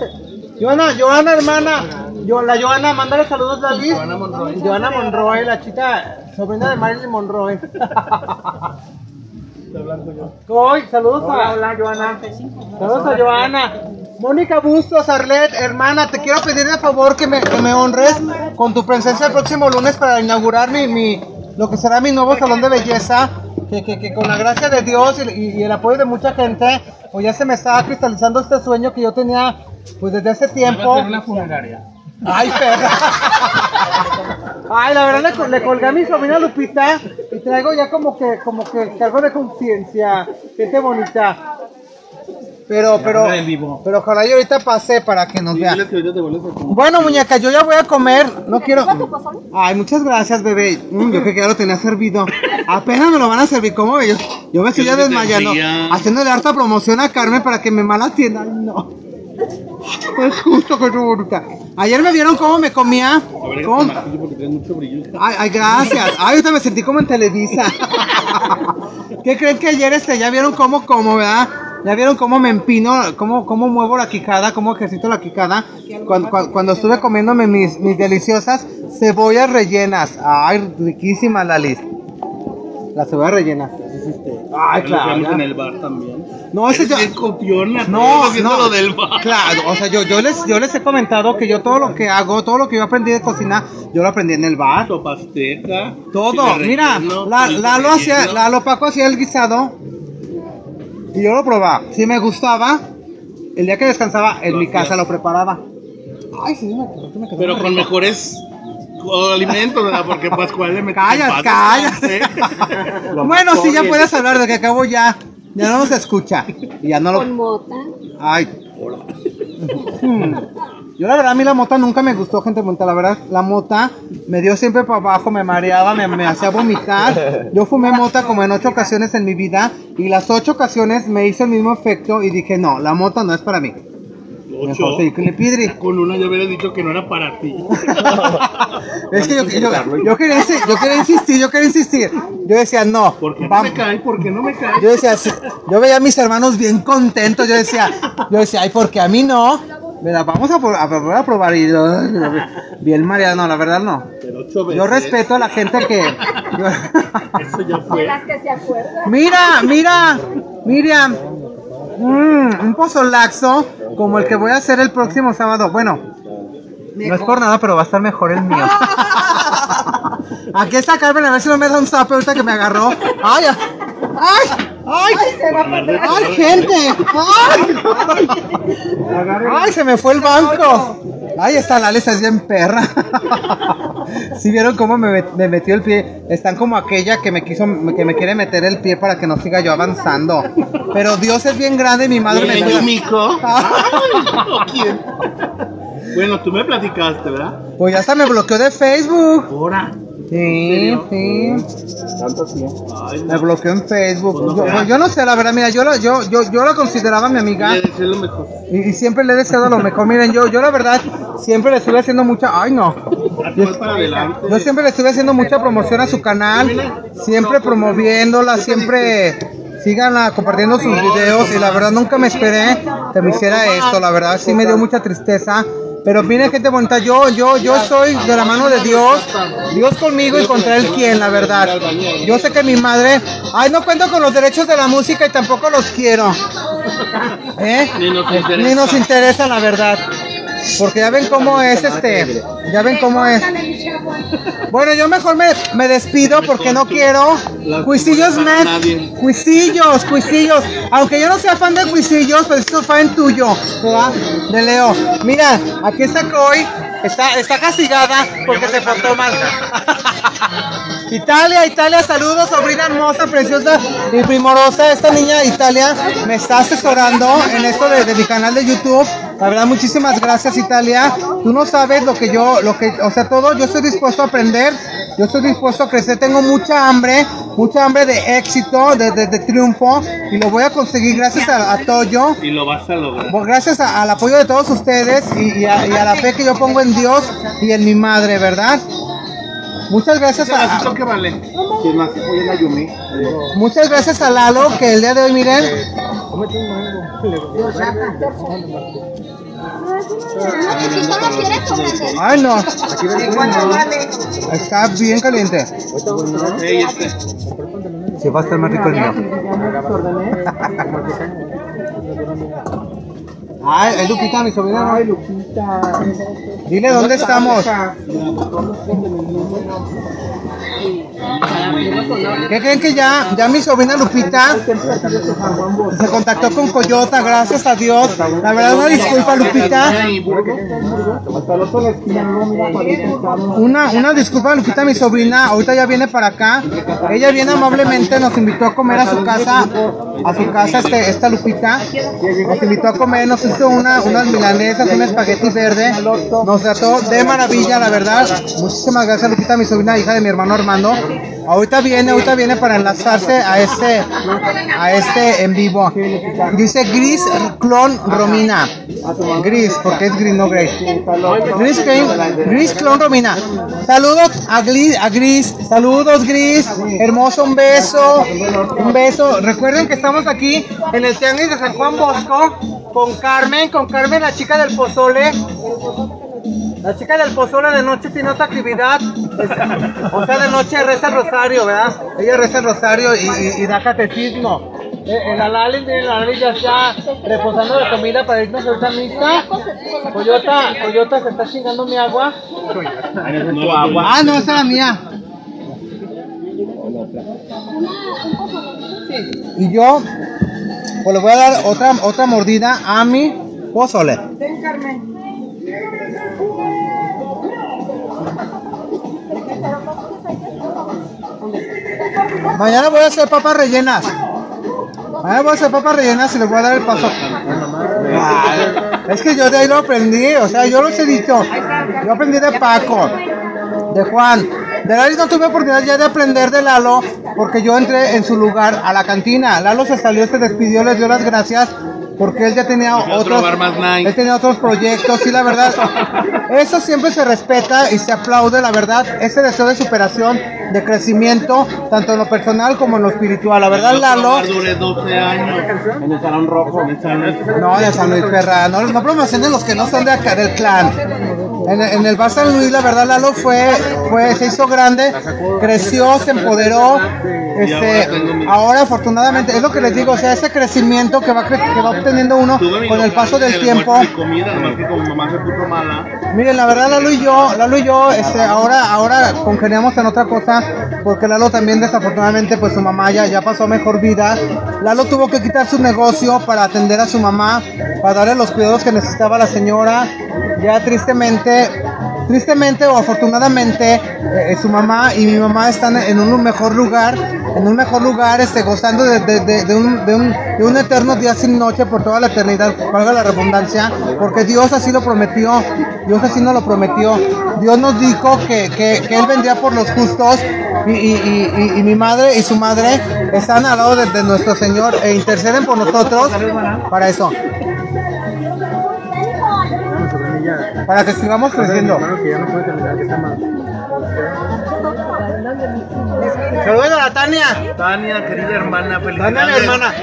Joana, Joana, hermana. Yo, la Joana, mándale saludos, David. Joana Monroy. Joana Monroy, la chica sobrina de Marilyn Monroy. Hoy, saludos a Hola, Joana. Saludos a Joana. Mónica Bustos, Arlet, hermana, te quiero pedir de favor que me, que me honres con tu presencia el próximo lunes para inaugurar mi, mi lo que será mi nuevo salón de belleza. Que, que, que con la gracia de Dios y, y- y el apoyo de mucha gente, pues ya se me está cristalizando este sueño que yo tenía pues desde hace tiempo. Ay, perra. Ay, la verdad le, le colgué a mi sobrina Lupita y traigo ya como que, como que cargo de conciencia. Gente bonita. Pero, pero, pero ojalá yo ahorita pase para que nos vea. Bueno, muñeca, yo ya voy a comer. No quiero. Ay, muchas gracias, bebé. Mm, yo creo que ya lo tenía servido. Apenas me lo van a servir. ¿Cómo? Yo, yo me estoy ya desmayando. Haciéndole harta promoción a Carmen para que me mala atienda. Ay, no. Es justo que es bonita. Ayer me vieron cómo me comía. ¿Cómo? Ay, ay, gracias. Ay, ahorita me sentí como en Televisa. ¿Qué creen que ayer este, ya vieron cómo, cómo, verdad? Ya vieron cómo me empino, cómo, cómo muevo la quijada, cómo ejercito la quijada. Cuando, cuando, cuando estuve comiéndome mis, mis deliciosas cebollas rellenas. Ay, riquísima la Liz. Las cebollas rellenas. Ay, claro. en el bar también. No, ese yo- bien copiona. No, no. lo del bar. Claro, o sea, yo, yo, les, yo les he comentado que yo todo lo que hago, todo lo que yo aprendí de cocina, yo lo aprendí en el bar. Sopa azteca. Todo, mira, relleno, la, Lalo hacía. Lalo Paco hacía el guisado y yo lo probaba. Si me gustaba, el día que descansaba en mi casa lo preparaba. Ay, sí, me quedó, sí me quedó Pero con rico. mejores alimentos, ¿verdad? Porque Pascual le metió Callas, Lo bueno, sí, ya puedes hablar de que acabo ya. Ya no nos escucha. Y ya no lo. Con mota. Ay. Hmm. Yo la verdad a mí la mota nunca me gustó, gente bonita. La verdad, la mota me dio siempre para abajo, me mareaba, me, me hacía vomitar. Yo fumé mota como en ocho ocasiones en mi vida y las ocho ocasiones me hizo el mismo efecto y dije, no, la mota no es para mí. Ocho. Seguí con el pidri. Con una ya hubiera dicho que no era para ti. Es que yo, yo, yo quería, yo quería insistir, yo quería insistir. Yo decía, no. ¿Por qué no me cae? ¿Por qué no me cae? Yo decía, sí, yo veía a mis hermanos bien contentos. Yo decía, yo decía, ay, porque a mí no. Mira, vamos a, pro- a probar a probar. Y yo, bien mareado, no, la verdad no. Yo respeto a la gente que. yo- Eso ya fue. las que se acuerdan. mira, mira, Miriam. Mm, un pozolaxo como el que voy a hacer el próximo sábado. Bueno, no es por nada, pero va a estar mejor el mío. Aquí está Carmen, a ver si no me da un zape ahorita que me agarró. ¡Ay! ¡Ay! ¡Ay! ¡Ay, gente! ¡Ay! ¡Ay, se me fue el banco! ¡Ay, esta Lali es bien perra! ¿Sí vieron cómo me, me metió el pie? Están como aquella que me quiso, que me quiere meter el pie para que no siga yo avanzando. Pero Dios es bien grande y mi madre me. Ay, ¿quién? Bueno, tú me platicaste, ¿verdad? Pues ya hasta me bloqueó de Facebook. Ahora. Sí, sí. Ay, Me bloqueó en Facebook. Pues no Yo, yo no sé, la verdad, mira, yo, la- yo, yo, yo la consideraba mi amiga. Le deseo lo mejor. Y, y siempre le he deseado lo mejor. Miren, yo, yo la verdad siempre le estuve haciendo mucha. Ay, no. Adelante. Yo siempre le estuve haciendo mucha promoción a su canal. Siempre promoviéndola, siempre. Síganla compartiendo sus videos. Y la verdad nunca me esperé que me hiciera esto. La verdad sí me dio mucha tristeza. Pero miren, gente bonita, yo, yo, yo soy de la mano de Dios. Dios conmigo y contra él quién, la verdad. Yo sé que mi madre. Ay, no cuento con los derechos de la música y tampoco los quiero. ¿Eh? Ni nos interesa. Ni nos interesa, la verdad. Porque ya ven cómo es este. Ya ven cómo es. Bueno, yo mejor me, me despido porque no quiero. Cuisillos. Nadie. Cuisillos, cuisillos. Aunque yo no sea fan de cuisillos, pues soy fan tuyo. ¿verdad? De Leo. Mira, aquí está Coy. Está, está castigada porque se portó mal. Italia, Italia, saludos, sobrina hermosa, preciosa y primorosa. Esta niña Italia me está asesorando en esto de, de mi canal de YouTube. La verdad, muchísimas gracias, Italia. Tú no sabes lo que yo, lo que, o sea, todo, yo estoy dispuesto a aprender, yo estoy dispuesto a crecer. Tengo mucha hambre, mucha hambre de éxito, de, de- de triunfo, y lo voy a conseguir gracias a, a Toyo. Y lo vas a lograr. Pues gracias a- al apoyo de todos ustedes y, y a, y a la fe que yo pongo en Dios y en mi madre, ¿verdad? Muchas gracias ¿Qué a, que vale? ¿Quién más apoya a Yumi? muchas gracias a Lalo que el día de hoy miren ay no. Está bien caliente. Sí va a estar más rico el mío ay es Lupita mi sobrina ay Lupita dile dónde estamos ¿Qué creen que ya, ya mi sobrina Lupita se contactó con Coyota, gracias a Dios? La verdad, una disculpa, Lupita. Una, una disculpa, Lupita, mi sobrina. Ahorita ya viene para acá. Ella viene amablemente, nos invitó a comer a su casa. A su casa, este, esta Lupita. Nos invitó a comer, nos hizo una, unas milanesas, un espagueti verde. Nos trató de maravilla, la verdad. Muchísimas gracias, Lupita, mi sobrina, hija de mi hermano Armando. Ahorita viene, ahorita viene para enlazarse a este, a este en vivo. Dice Gris Clon Romina. Gris, porque es Gris, no Grey. Gris, Clon- Gris Clon Romina. Saludos a Gris, a Gris. Saludos, Gris. Hermoso, un beso. Un beso. Recuerden que estamos aquí en el Tianguis de San Juan Bosco con Carmen, con Carmen, la chica del pozole. La chica del pozole de noche tiene otra actividad. Es- o sea, de noche reza el rosario, ¿verdad? Ella reza el rosario y, y- y da catecismo. Eh, la Lali, miren, la Lali ya está reposando la comida para irnos ahorita misa. Coyota, Coyota se está chingando mi agua. Ah, no, esa es la mía. Y yo, pues le voy a dar otra, otra mordida a mi pozole. Mañana voy a hacer papas rellenas. Mañana voy a hacer papas rellenas y les voy a dar el paso. Es que yo de ahí lo aprendí, o sea, yo los he dicho. Yo aprendí de Paco, de Juan. De Lali no tuve oportunidad ya de aprender de Lalo porque yo entré en su lugar a la cantina. Lalo se salió, se despidió, les dio las gracias porque él ya tenía otros, él tenía otros proyectos y la verdad, eso siempre se respeta y se aplaude, la verdad, ese deseo de superación, de crecimiento, tanto en lo personal como en lo espiritual. La verdad, Lalo, Duré 12 años. En el salón rojo. En el salón. no, San Luis Perra, no, no promocionen los que no son de acá del clan. En, el Bar San Luis, la verdad, Lalo fue, fue, se hizo grande, creció, se empoderó. Este, ahora afortunadamente, es lo que les digo, o sea, ese crecimiento que va, que va obteniendo uno con el paso del el tiempo. Miren, la verdad, Lalo y yo, Lalo y yo, este, ahora, ahora congeniamos en otra cosa, porque Lalo también desafortunadamente, pues su mamá ya, ya pasó mejor vida. Lalo tuvo que quitar su negocio para atender a su mamá, para darle los cuidados que necesitaba la señora. Ya tristemente, tristemente o afortunadamente, eh, su mamá y mi mamá están en un mejor lugar, en un mejor lugar, este, gozando de, de- de- un, un, un eterno día sin noche por toda la eternidad, valga la redundancia, porque Dios así lo prometió, Dios así nos lo prometió. Dios nos dijo que, que- Él vendría por los justos y, y- y- y- mi madre y su madre están al lado de nuestro Señor e interceden por nosotros para eso. Para que sigamos creciendo. Saludos a la Tania. Tania, querida hermana, Tania, felicidades. mi hermana.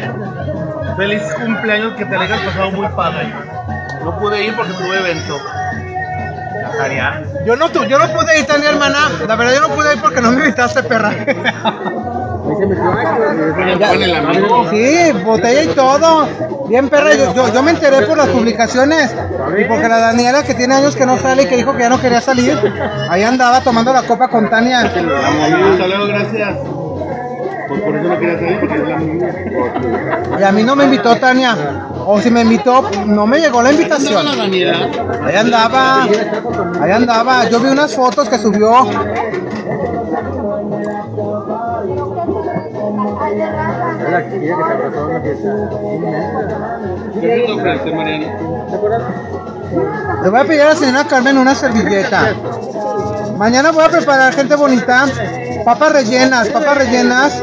Feliz cumpleaños, que te la hayas pasado muy padre. No pude ir porque tuve evento. Tania. Yo no, tu- yo no pude ir, Tania, hermana. La verdad, yo no pude ir porque no me invitaste, perra. Sí, botella y todo. Bien, perra. Yo, yo, yo me enteré por las publicaciones. Y porque la Daniela, que tiene años que no sale y que dijo que ya no quería salir, ahí andaba tomando la copa con Tania. Hasta luego, gracias. Pues por eso no quería salir, porque es la misma. Y a mí no me invitó Tania. O si me invitó, no me llegó la invitación. Ahí andaba, ahí andaba. Yo vi unas fotos que subió. ¿Qué te ofrece, Mariana? Le voy a pedir a la señora Carmen una servilleta. Mañana voy a preparar gente bonita. Papas rellenas, papas rellenas.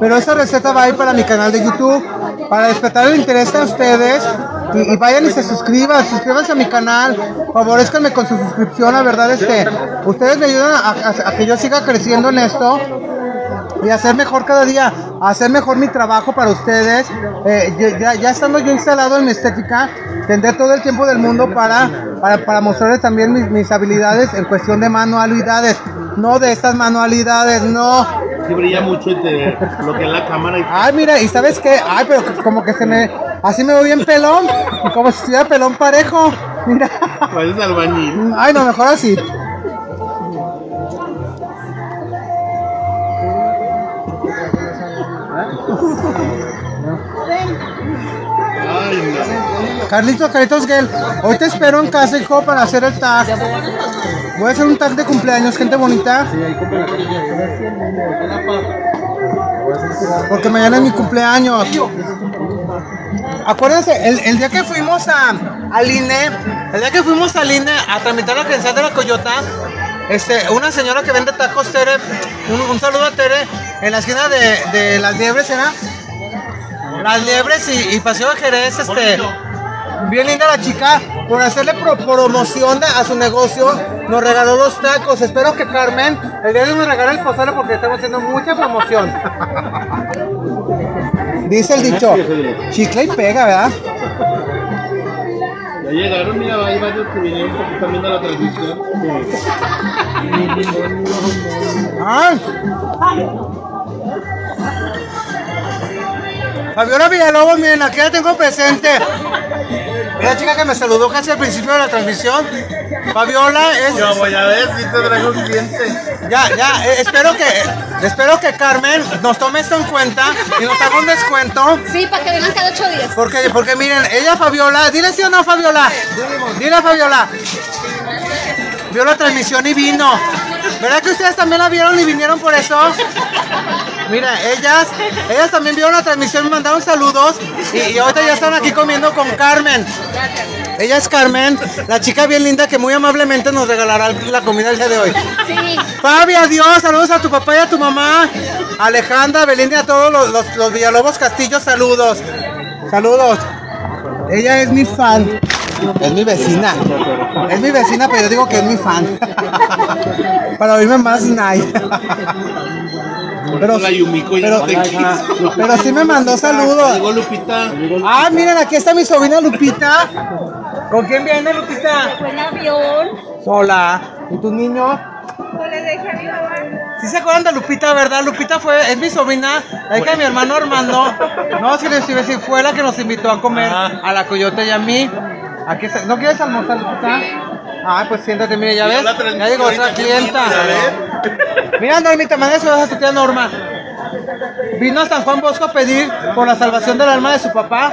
Pero esa receta va a ir para mi canal de YouTube. Para despertar el interés de ustedes. Y, vayan y se suscriban, suscríbanse a mi canal. Favorezcanme con su suscripción, la verdad, este. Ustedes me ayudan a que yo siga creciendo en esto y hacer mejor cada día, hacer mejor mi trabajo para ustedes. Eh, ya- ya, estando yo instalado en mi estética, tendré todo el tiempo del mundo para, para, para mostrarles también mis, mis habilidades en cuestión de manualidades. No de estas manualidades, no. Sí brilla mucho y te bloquea la cámara y Ay, mira, y sabes qué, ay, pero que- como que se me, así me veo bien pelón, como si estuviera pelón parejo. Mira, pareces albañil. ay, no, mejor así. Carlitos, Carlitos Gel, hoy te espero en casa, hijo, para hacer el tag. Voy a hacer un tag de cumpleaños, gente bonita. Porque mañana es mi cumpleaños. Acuérdense, el, el día que fuimos a, al INE, el día que fuimos al INE a tramitar la credencial de la Coyota, este, una señora que vende tacos, Tere, un, un saludo a Tere, en la esquina de, de las liebres, ¿era? Las liebres y, y Paseo de Jerez, este. Bien linda la chica, por hacerle pro- promoción a su negocio, nos regaló los tacos. Espero que Carmen el día de hoy nos regale el pozole porque estamos haciendo mucha promoción. Dice el dicho, chicle y pega, ¿verdad? Ya llegaron, mira, hay varios que vinieron porque están viendo la transmisión. ¡Ay! Fabiola Villalobos, miren, aquí la tengo presente. Mira, chica que me saludó casi al principio de la transmisión. Fabiola es. Yo voy a ver si te traigo un cliente. Ya, ya, eh, espero que, espero que Carmen nos tome esto en cuenta y nos haga un descuento. Sí, para que vengan cada ocho días. Porque, porque miren, ella Fabiola, dile sí o no Fabiola. Dile a Fabiola. Vio la transmisión y vino. ¿Verdad que ustedes también la vieron y vinieron por eso? Mira, ellas, ellas también vieron la transmisión, me mandaron saludos y, y ahorita ya están aquí comiendo con Carmen. Ella es Carmen, la chica bien linda que muy amablemente nos regalará la comida el día de hoy. Sí. Fabi, adiós, saludos a tu papá y a tu mamá. Alejandra, Belinda y a todos los, los, los Villalobos Castillo, saludos. Saludos. Ella es mi fan. Es mi vecina. Es mi vecina, pero yo digo que es mi fan. Para oírme más nice. Pero, la Yumiko pero, no sí me mandó saludos. Llegó Lupita. Ah, miren, aquí está mi sobrina Lupita. ¿Con quién viene Lupita? Fue en avión. Sola. ¿Y tus niños? Pues le dejé a mi mamá. ¿Sí se acuerdan de Lupita, verdad? Lupita fue, es mi sobrina, la hija de mi hermano Armando. No, si les decir, fue la que nos invitó a comer Ah. a la Coyote y a mí. Aquí ¿No quieres almorzar, Lupita? Ah, pues siéntate, mira, ya ves. Ya llegó otra clienta. Mira, Normita, manda saludos a tu tía Norma. Vino a San Juan Bosco a pedir por la salvación del alma de su papá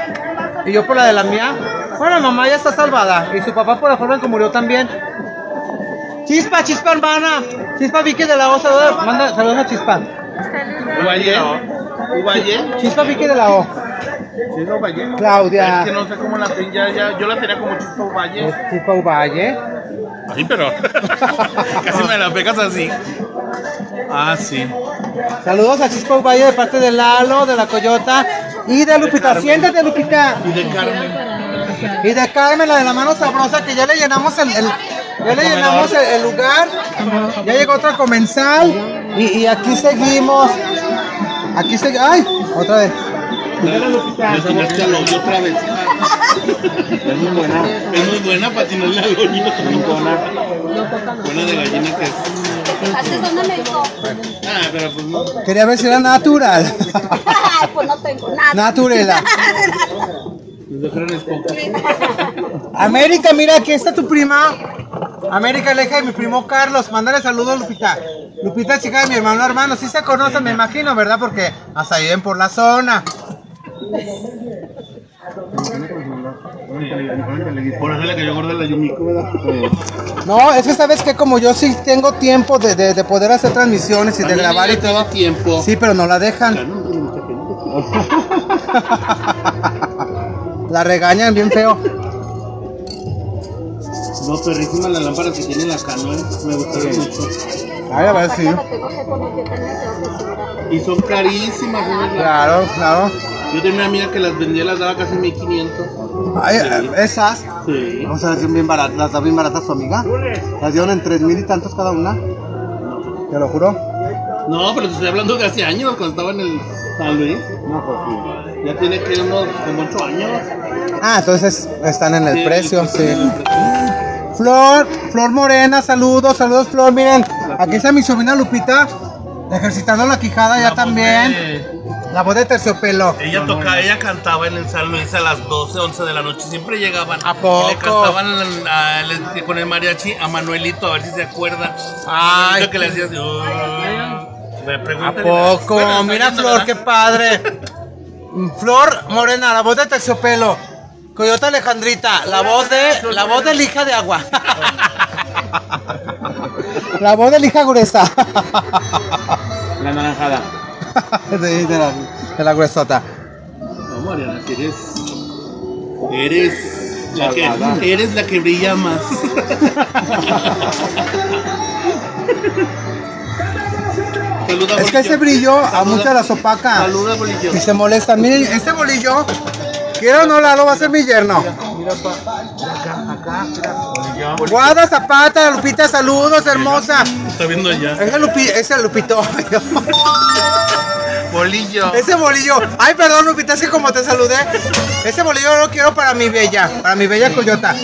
y yo por la de la mía. Bueno, mamá ya está salvada y su papá por la forma en que murió también. Chispa, chispa hermana. Chispa Vicky de la O, saludos, manda saludos a Chispa. Uvalle. Uvalle. Chispa Vicky de la O. Sí, es Uvalle. Claudia. Es que no sé cómo la ya, yo la tenía como Chispa Uvalle. Chispa Uvalle. Así, pero casi me la pegas así. Ah, sí. Saludos a Chispa Uvalle de parte de Lalo, de la Coyota y de Lupita. Siéntate, Lupita. Y de Carmen. Y de Carmen, la de la mano sabrosa, que ya le llenamos el, el- ya le llenamos el, el lugar. Ya llegó otra comensal. Y, y aquí seguimos. Aquí seguimos. ¡Ay! Otra vez. Le tiraste al hoyo otra vez. Es muy buena. Es muy buena para tirarle al hoyo. Buena de gallina que es. ¿Antes dónde me hizo? Ah, pero pues no. Quería ver si era natural. Ay, pues no tengo nada. Naturela. América, mira, aquí está tu prima. América, la hija de mi primo Carlos. Mándale saludos, Lupita. Lupita es hija de mi hermano hermano. Sí se conocen, me imagino, ¿verdad? Porque hasta viven por la zona. Por eso le cayó gorda la Yumiko, ¿verdad? No, es que sabes que como yo sí tengo tiempo de, de- de poder hacer transmisiones y de grabar y todo. tiempo. Sí, pero no la dejan. La regañan bien feo. No, perrísima la lámpara que tiene la cano, ¿eh? Me gustaron mucho. Ay, a ver, sí. Que yo que Y son carísimas, ¿no? Claro, claro. Yo tenía una amiga que las vendía, las daba casi 1500. Ay, eh, esas. Sí. O sea, son bien baratas, las da bien baratas su amiga. Las dieron en tres mil y tantos cada una. Te lo juro. No, pero te estoy hablando de hace años, cuando estaba en el San Luis. No, pues Ya tiene que unos como 8 años. Ah, entonces están en el Sí, precio, pues, sí. en el precio. Flor, Flor Morena, saludos, saludos Flor, miren, aquí está mi sobrina Lupita, ejercitando la quijada ya voz también. de- La voz de terciopelo. Ella tocaba, ella cantaba en el San Luis a las 12, 11 de la noche. Siempre llegaban. ¿A poco? Y le cantaban a- le- con el mariachi a Manuelito, a ver si se acuerda. Ay. Manuelito que le hacía así. "Oh". Me ¿A poco? Bueno, Mira Flor, ¿verdad? qué padre. Flor Morena, la voz de terciopelo. Coyota Alejandrita, la voz de la voz del hija de agua. La voz del hija gruesa. La naranjada. De la, de la gruesota. No, Mariana, si eres. Eres. La que, eres la que brilla más. Saluda, Es que ese brillo a muchas las opaca. Saluda, bolillo. Y se molestan. Miren, este bolillo, quiero o no, Lalo, va a ser mi yerno. Mira, pa. Acá, acá, mira. Guada Zapata, Lupita, saludos, hermosa. Está viendo ya. Ese, Lupi, ese Lupito. Bolillo. Ese bolillo. Ay, perdón, Lupita, es que como te saludé. Ese bolillo lo quiero para mi bella, para mi bella coyota.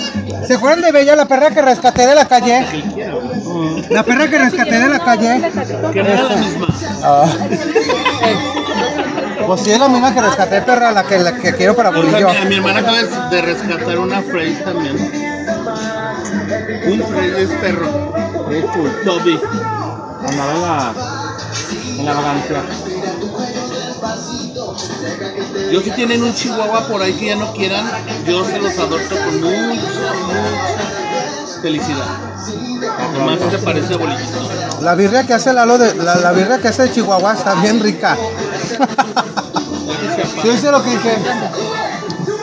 ¿Se acuerdan de Bella, la perra que rescaté de la calle? La perra que rescaté de la calle. Que no era la misma. Ah. Pues sí, es la misma que rescaté, perra, la que, la que quiero para bolillo. mi, mi hermana acaba de, de rescatar una Frey también. Un Frey es perro. Es cool. Toby. Andaba en la, en la vagancia. Yo si tienen un chihuahua por ahí que ya no quieran, yo se los adopto con mucha, mucha felicidad. Además se parece a bolillito. La birria que hace Lalo de la, la birria que hace de Chihuahua está bien rica. ¿Sí viste lo que dije?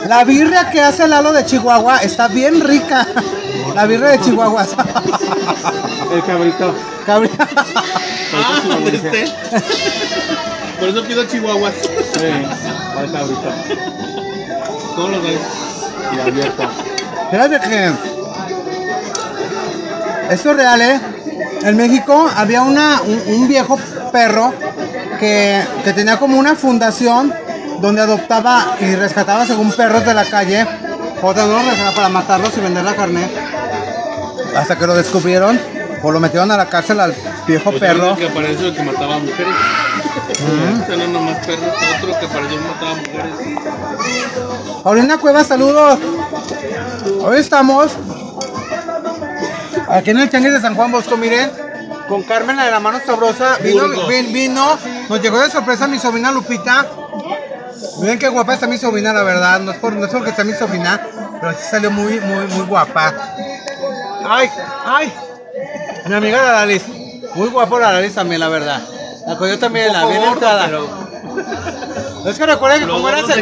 La birria que hace Lalo de Chihuahua está bien rica. La birria de Chihuahua. El cabrito. Cabri- Ah. Por eso pido chihuahuas. Sí, el cabrito. Los días. Y abierto. Fíjate que esto es real, ¿eh? En México había una, un, un viejo perro que, que tenía como una fundación donde adoptaba y rescataba según perros de la calle. Otra no para matarlos y vender la carne. Hasta que lo descubrieron o lo metieron a la cárcel al viejo Pues perro. uno que apareció que mataba mujeres. Este no nomás perros, otro que apareció que mataba mujeres. Paulina Cuevas, saludos. Hoy estamos aquí en el Changuis de San Juan Bosco, miren, con Carmen la de la mano sabrosa. Vino, Burgos. vin- vino, nos llegó de sorpresa mi sobrina Lupita. Miren qué guapa está mi sobrina, la verdad. No es, por, no es porque sea mi sobrina, pero sí salió muy, muy, muy guapa. Ay, ay. Mi amiga la Lalis. Muy guapo la Lalis también, la verdad. La cogió también, la bien entrada. pero- Es que recuerden que como era se,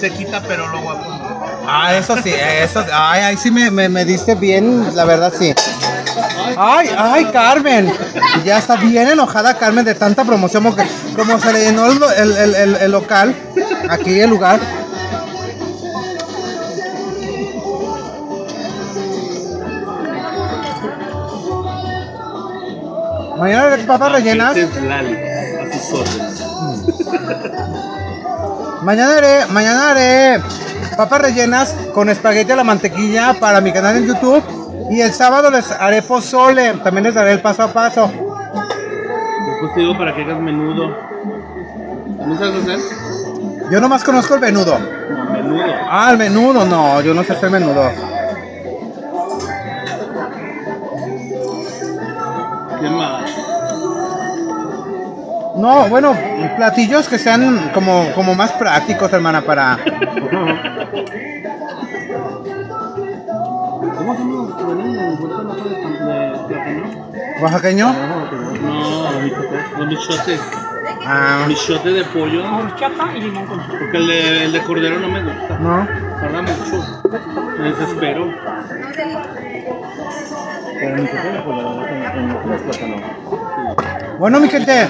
se quita, pero lo guapo. Ah, eso sí, eso Ay, ahí sí me, me, me diste bien, la verdad sí. Ay, ay, Carmen. Ya está bien enojada Carmen de tanta promoción porque como se le llenó el, el- el- el- local, aquí el lugar. Mañana haré papas rellenas. Mañana haré, mañana haré papas rellenas con espagueti a la mantequilla para mi canal en YouTube. Y el sábado les haré pozole. También les daré el paso a paso. Después te digo para que hagas menudo. ¿También sabes hacer? Yo nomás conozco el menudo. No, menudo. Ah, el menudo, no, yo no sé hacer menudo. ¿Qué más? No, bueno, platillos que sean como, como más prácticos, hermana, para. ¿Cómo la hoja de de? ¿Oaxaqueño? No, los michotes. Ah, Michote de pollo. Horchata y limón con Porque el de, el de cordero no me gusta. no. Tarda mucho. Me desespero. Bueno, mi gente,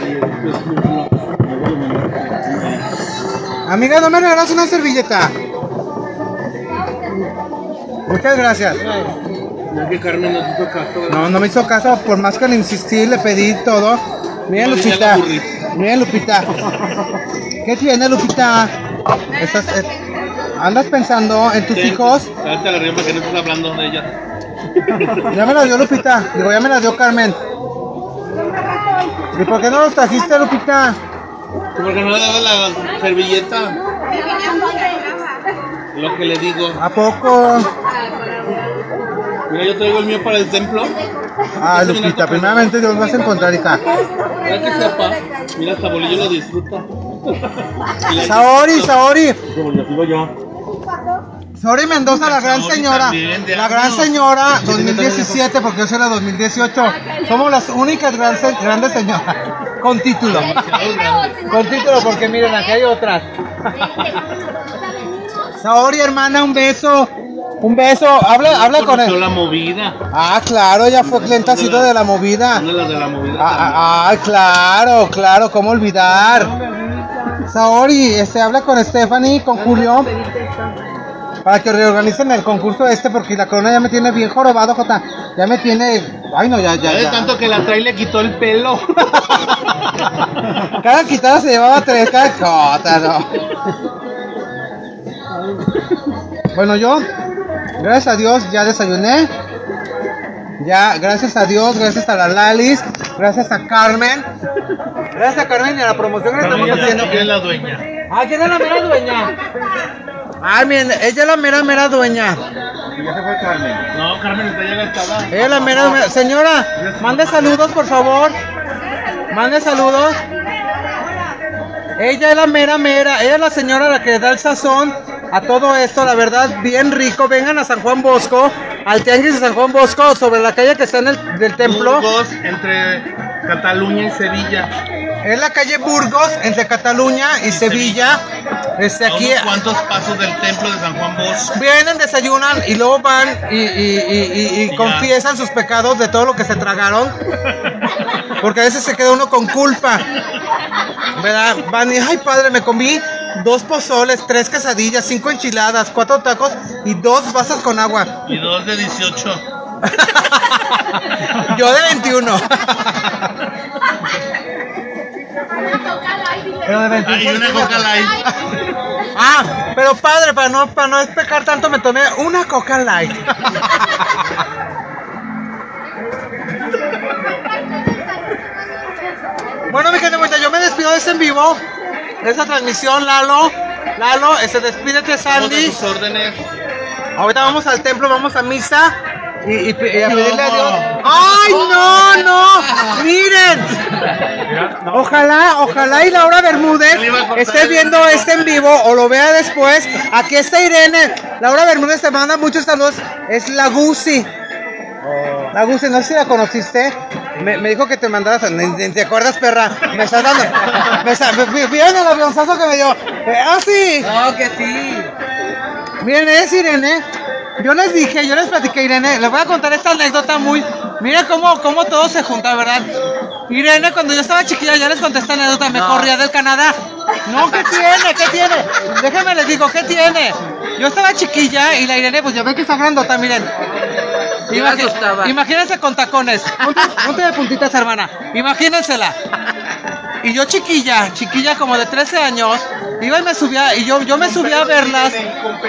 amiga, ¿no me regalas una servilleta? Muchas gracias. No que Carmen nos hizo caso. ¿verdad? No, no me hizo caso, por más que le insistí, le pedí todo. Ya Lupita. Miren, Lupita. ¿Qué tiene, Lupita? Estás, eh, ¿Andas pensando en tus hijos? Date la rima que no estás hablando de ella. Ya me la dio Lupita. Digo, ya me la dio Carmen. ¿Y por qué no los trajiste, Lupita? ¿Por qué no le dabas la servilleta? Lo que le digo. ¿A poco? Mira, yo traigo el mío para el templo. Ah, Lupita, primeramente Dios vas a encontrar, hija. Para que sepa. Mira, hasta Bolillo lo disfruta. Saori, Saori. Yo yo. Saori Mendoza, la gran señora. de La gran señora 2017, porque yo soy la 2018. Somos las únicas gran- grandes señoras con título. Con título, porque miren, aquí hay otras. Saori, hermana, un beso. Un beso. Habla, habla con Conoció él. la movida. Ah, claro, ella fue clientacito de la movida. Una de de la movida. Ah, ah, ah, claro, claro, cómo olvidar. Saori, este, habla con Stephanie, con Julio, para que reorganicen el concurso este, porque la corona ya me tiene bien jorobado, Jota. Ya me tiene, ay no, ya, ya, Ya de tanto que la trae le quitó el pelo. Cada quitada se llevaba tres, cada Jota, no. Bueno, yo, gracias a Dios, ya desayuné. Ya, gracias a Dios, gracias a la Lalis, gracias a Carmen. Gracias a Carmen y a la promoción que le estamos haciendo. ¿Quién es la dueña? Ah, ¿quién es la mera dueña? Ay, miren, ella es la mera, mera dueña. No, Carmen está ya gastada. Ella es la mera, mera- Señora, mande saludos, por favor. Mande saludos. Ella es la mera, mera. Ella es la señora la que da el sazón a todo esto. La verdad, bien rico. Vengan a San Juan Bosco, al Tianguis de San Juan Bosco, sobre la calle que está en el del templo. Burgos entre Cataluña y Sevilla. Es la calle Burgos, entre Cataluña y Sevilla. Este, A aquí, unos cuantos pasos del templo de San Juan Bosco. Vienen, desayunan y luego van y, y- confiesan sus pecados de todo lo que se tragaron. Porque a veces se queda uno con culpa. ¿Verdad? Van y, ay padre, me comí dos pozoles, tres quesadillas, cinco enchiladas, cuatro tacos y dos vasas con agua. Y dos de 18. Yo de 21. Pero de 25 Ay, una coca light. Ah, pero padre, para no, para no despecar tanto, me tomé una coca light. Bueno, mi gente bonita, yo me despido de este en vivo, de esta transmisión, Lalo. Lalo, este, despídete, Sandy. sus órdenes. Ahorita vamos al templo, vamos a misa y, y- y a pedirle a Dios. ¡Ay, no, no! ¡Miren! Ojalá, ojalá y Laura Bermúdez esté viendo este en vivo o lo vea después. Aquí está Irene. Laura Bermúdez te manda muchos saludos. Es la Gusi. Gusi, no sé si la conociste. Me, me dijo que te mandaras. Te acuerdas, perra. Me estás dando. Me está, me- ¿Vieron el avionzazo que me dio? Eh, ¡Ah, sí! No, que sí. Miren, es Irene. Yo les dije, yo les platiqué, Irene. Les voy a contar esta anécdota muy. Miren cómo, cómo todo se junta, ¿verdad? Irene, cuando yo estaba chiquilla, ya les conté esta anécdota. Me corría del Canadá. No, ¿qué tiene? ¿Qué tiene? Déjenme les digo, ¿qué tiene? Yo estaba chiquilla y la Irene, pues ya ven que está grandota, miren. Asustaba. imagínense con tacones. Ponte, ponte de puntitas, hermana. Imagínensela. Y yo chiquilla, chiquilla como de 13 años, iba y me subía, y yo, yo me subía a verlas,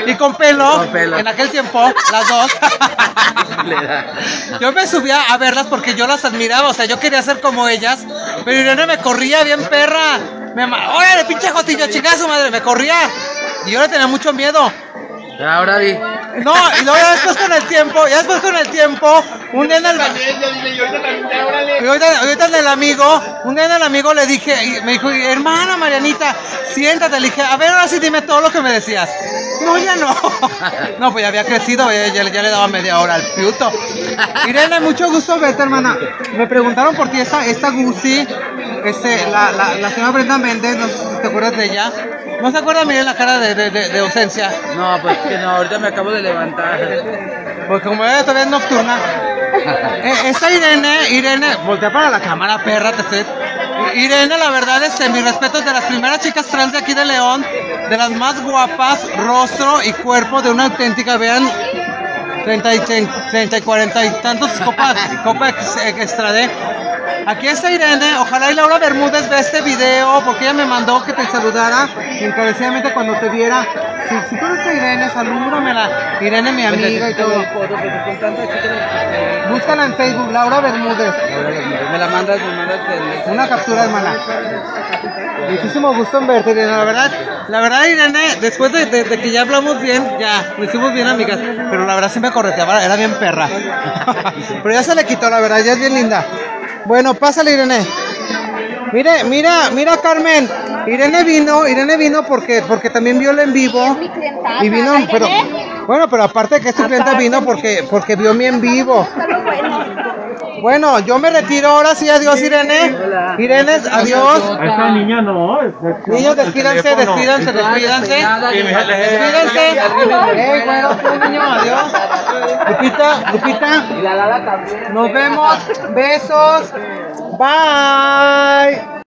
y con pelo, Con pelo. en aquel tiempo, las dos. yo me subía a verlas porque yo las admiraba, o sea, yo quería ser como ellas, pero Irene me corría bien perra. Me ma- órale, pinche jotillo, chingada su madre, me corría. Y yo le tenía mucho miedo. Ahora vi. No, y luego ya después con el tiempo, ya después con el tiempo, un día en el, y ahorita, ahorita en el amigo, un día en el amigo le dije, me dijo, hermana Marianita, siéntate, le dije, a ver, ahora sí dime todo lo que me decías. No, ya no. No, pues ya había crecido, ya, ya- ya le daba media hora al piuto. Irene, mucho gusto verte, hermana. Me preguntaron por ti esta, esta Gucci, este, la, la, la señora Brenda Méndez, no sé si te acuerdas de ella. ¿No se acuerda, miren la cara de, de, de- de ausencia? No, pues que no, ahorita me acabo de levantar. Porque como ella todavía es nocturna. Eh, esta Irene, Irene, voltea para la cámara, perra, te sé. Irene, la verdad, este, mis respetos de las primeras chicas trans de aquí de León, de las más guapas, rostro y cuerpo de una auténtica, vean, 30 y, 30 y 40 y tantos copas, copa ex- extra D. Aquí está Irene, ojalá y Laura Bermúdez vea este video porque ella me mandó que te saludara encarecidamente cuando te viera. Si, si conoces a Irene, salúdamela. Irene, mi amiga y todo. Búscala en Facebook, Laura Bermúdez. Me la mandas, me mandas. Una captura, hermana. Muchísimo gusto en verte, Irene. La verdad, la verdad, Irene, después de, de- de que ya hablamos bien, ya, nos hicimos bien amigas. Pero la verdad sí me correteaba, era bien perra. Pero ya se le quitó, la verdad, ya es bien linda. Bueno, pásale, Irene. Mire, mira, mira, Carmen. Irene vino, Irene vino porque, porque también vio el en vivo. Y vino, pero, bueno, pero aparte de que su cliente vino porque, porque vio mi en vivo. Bueno. Yo me retiro ahora sí, adiós Irene. Irene, adiós. A esta niña no. Niños, despídanse, despídanse, despídanse. Despídanse. Ey, bueno, niño, adiós. Lupita, Lupita, Y la Lala también. nos vemos. Besos. Bye.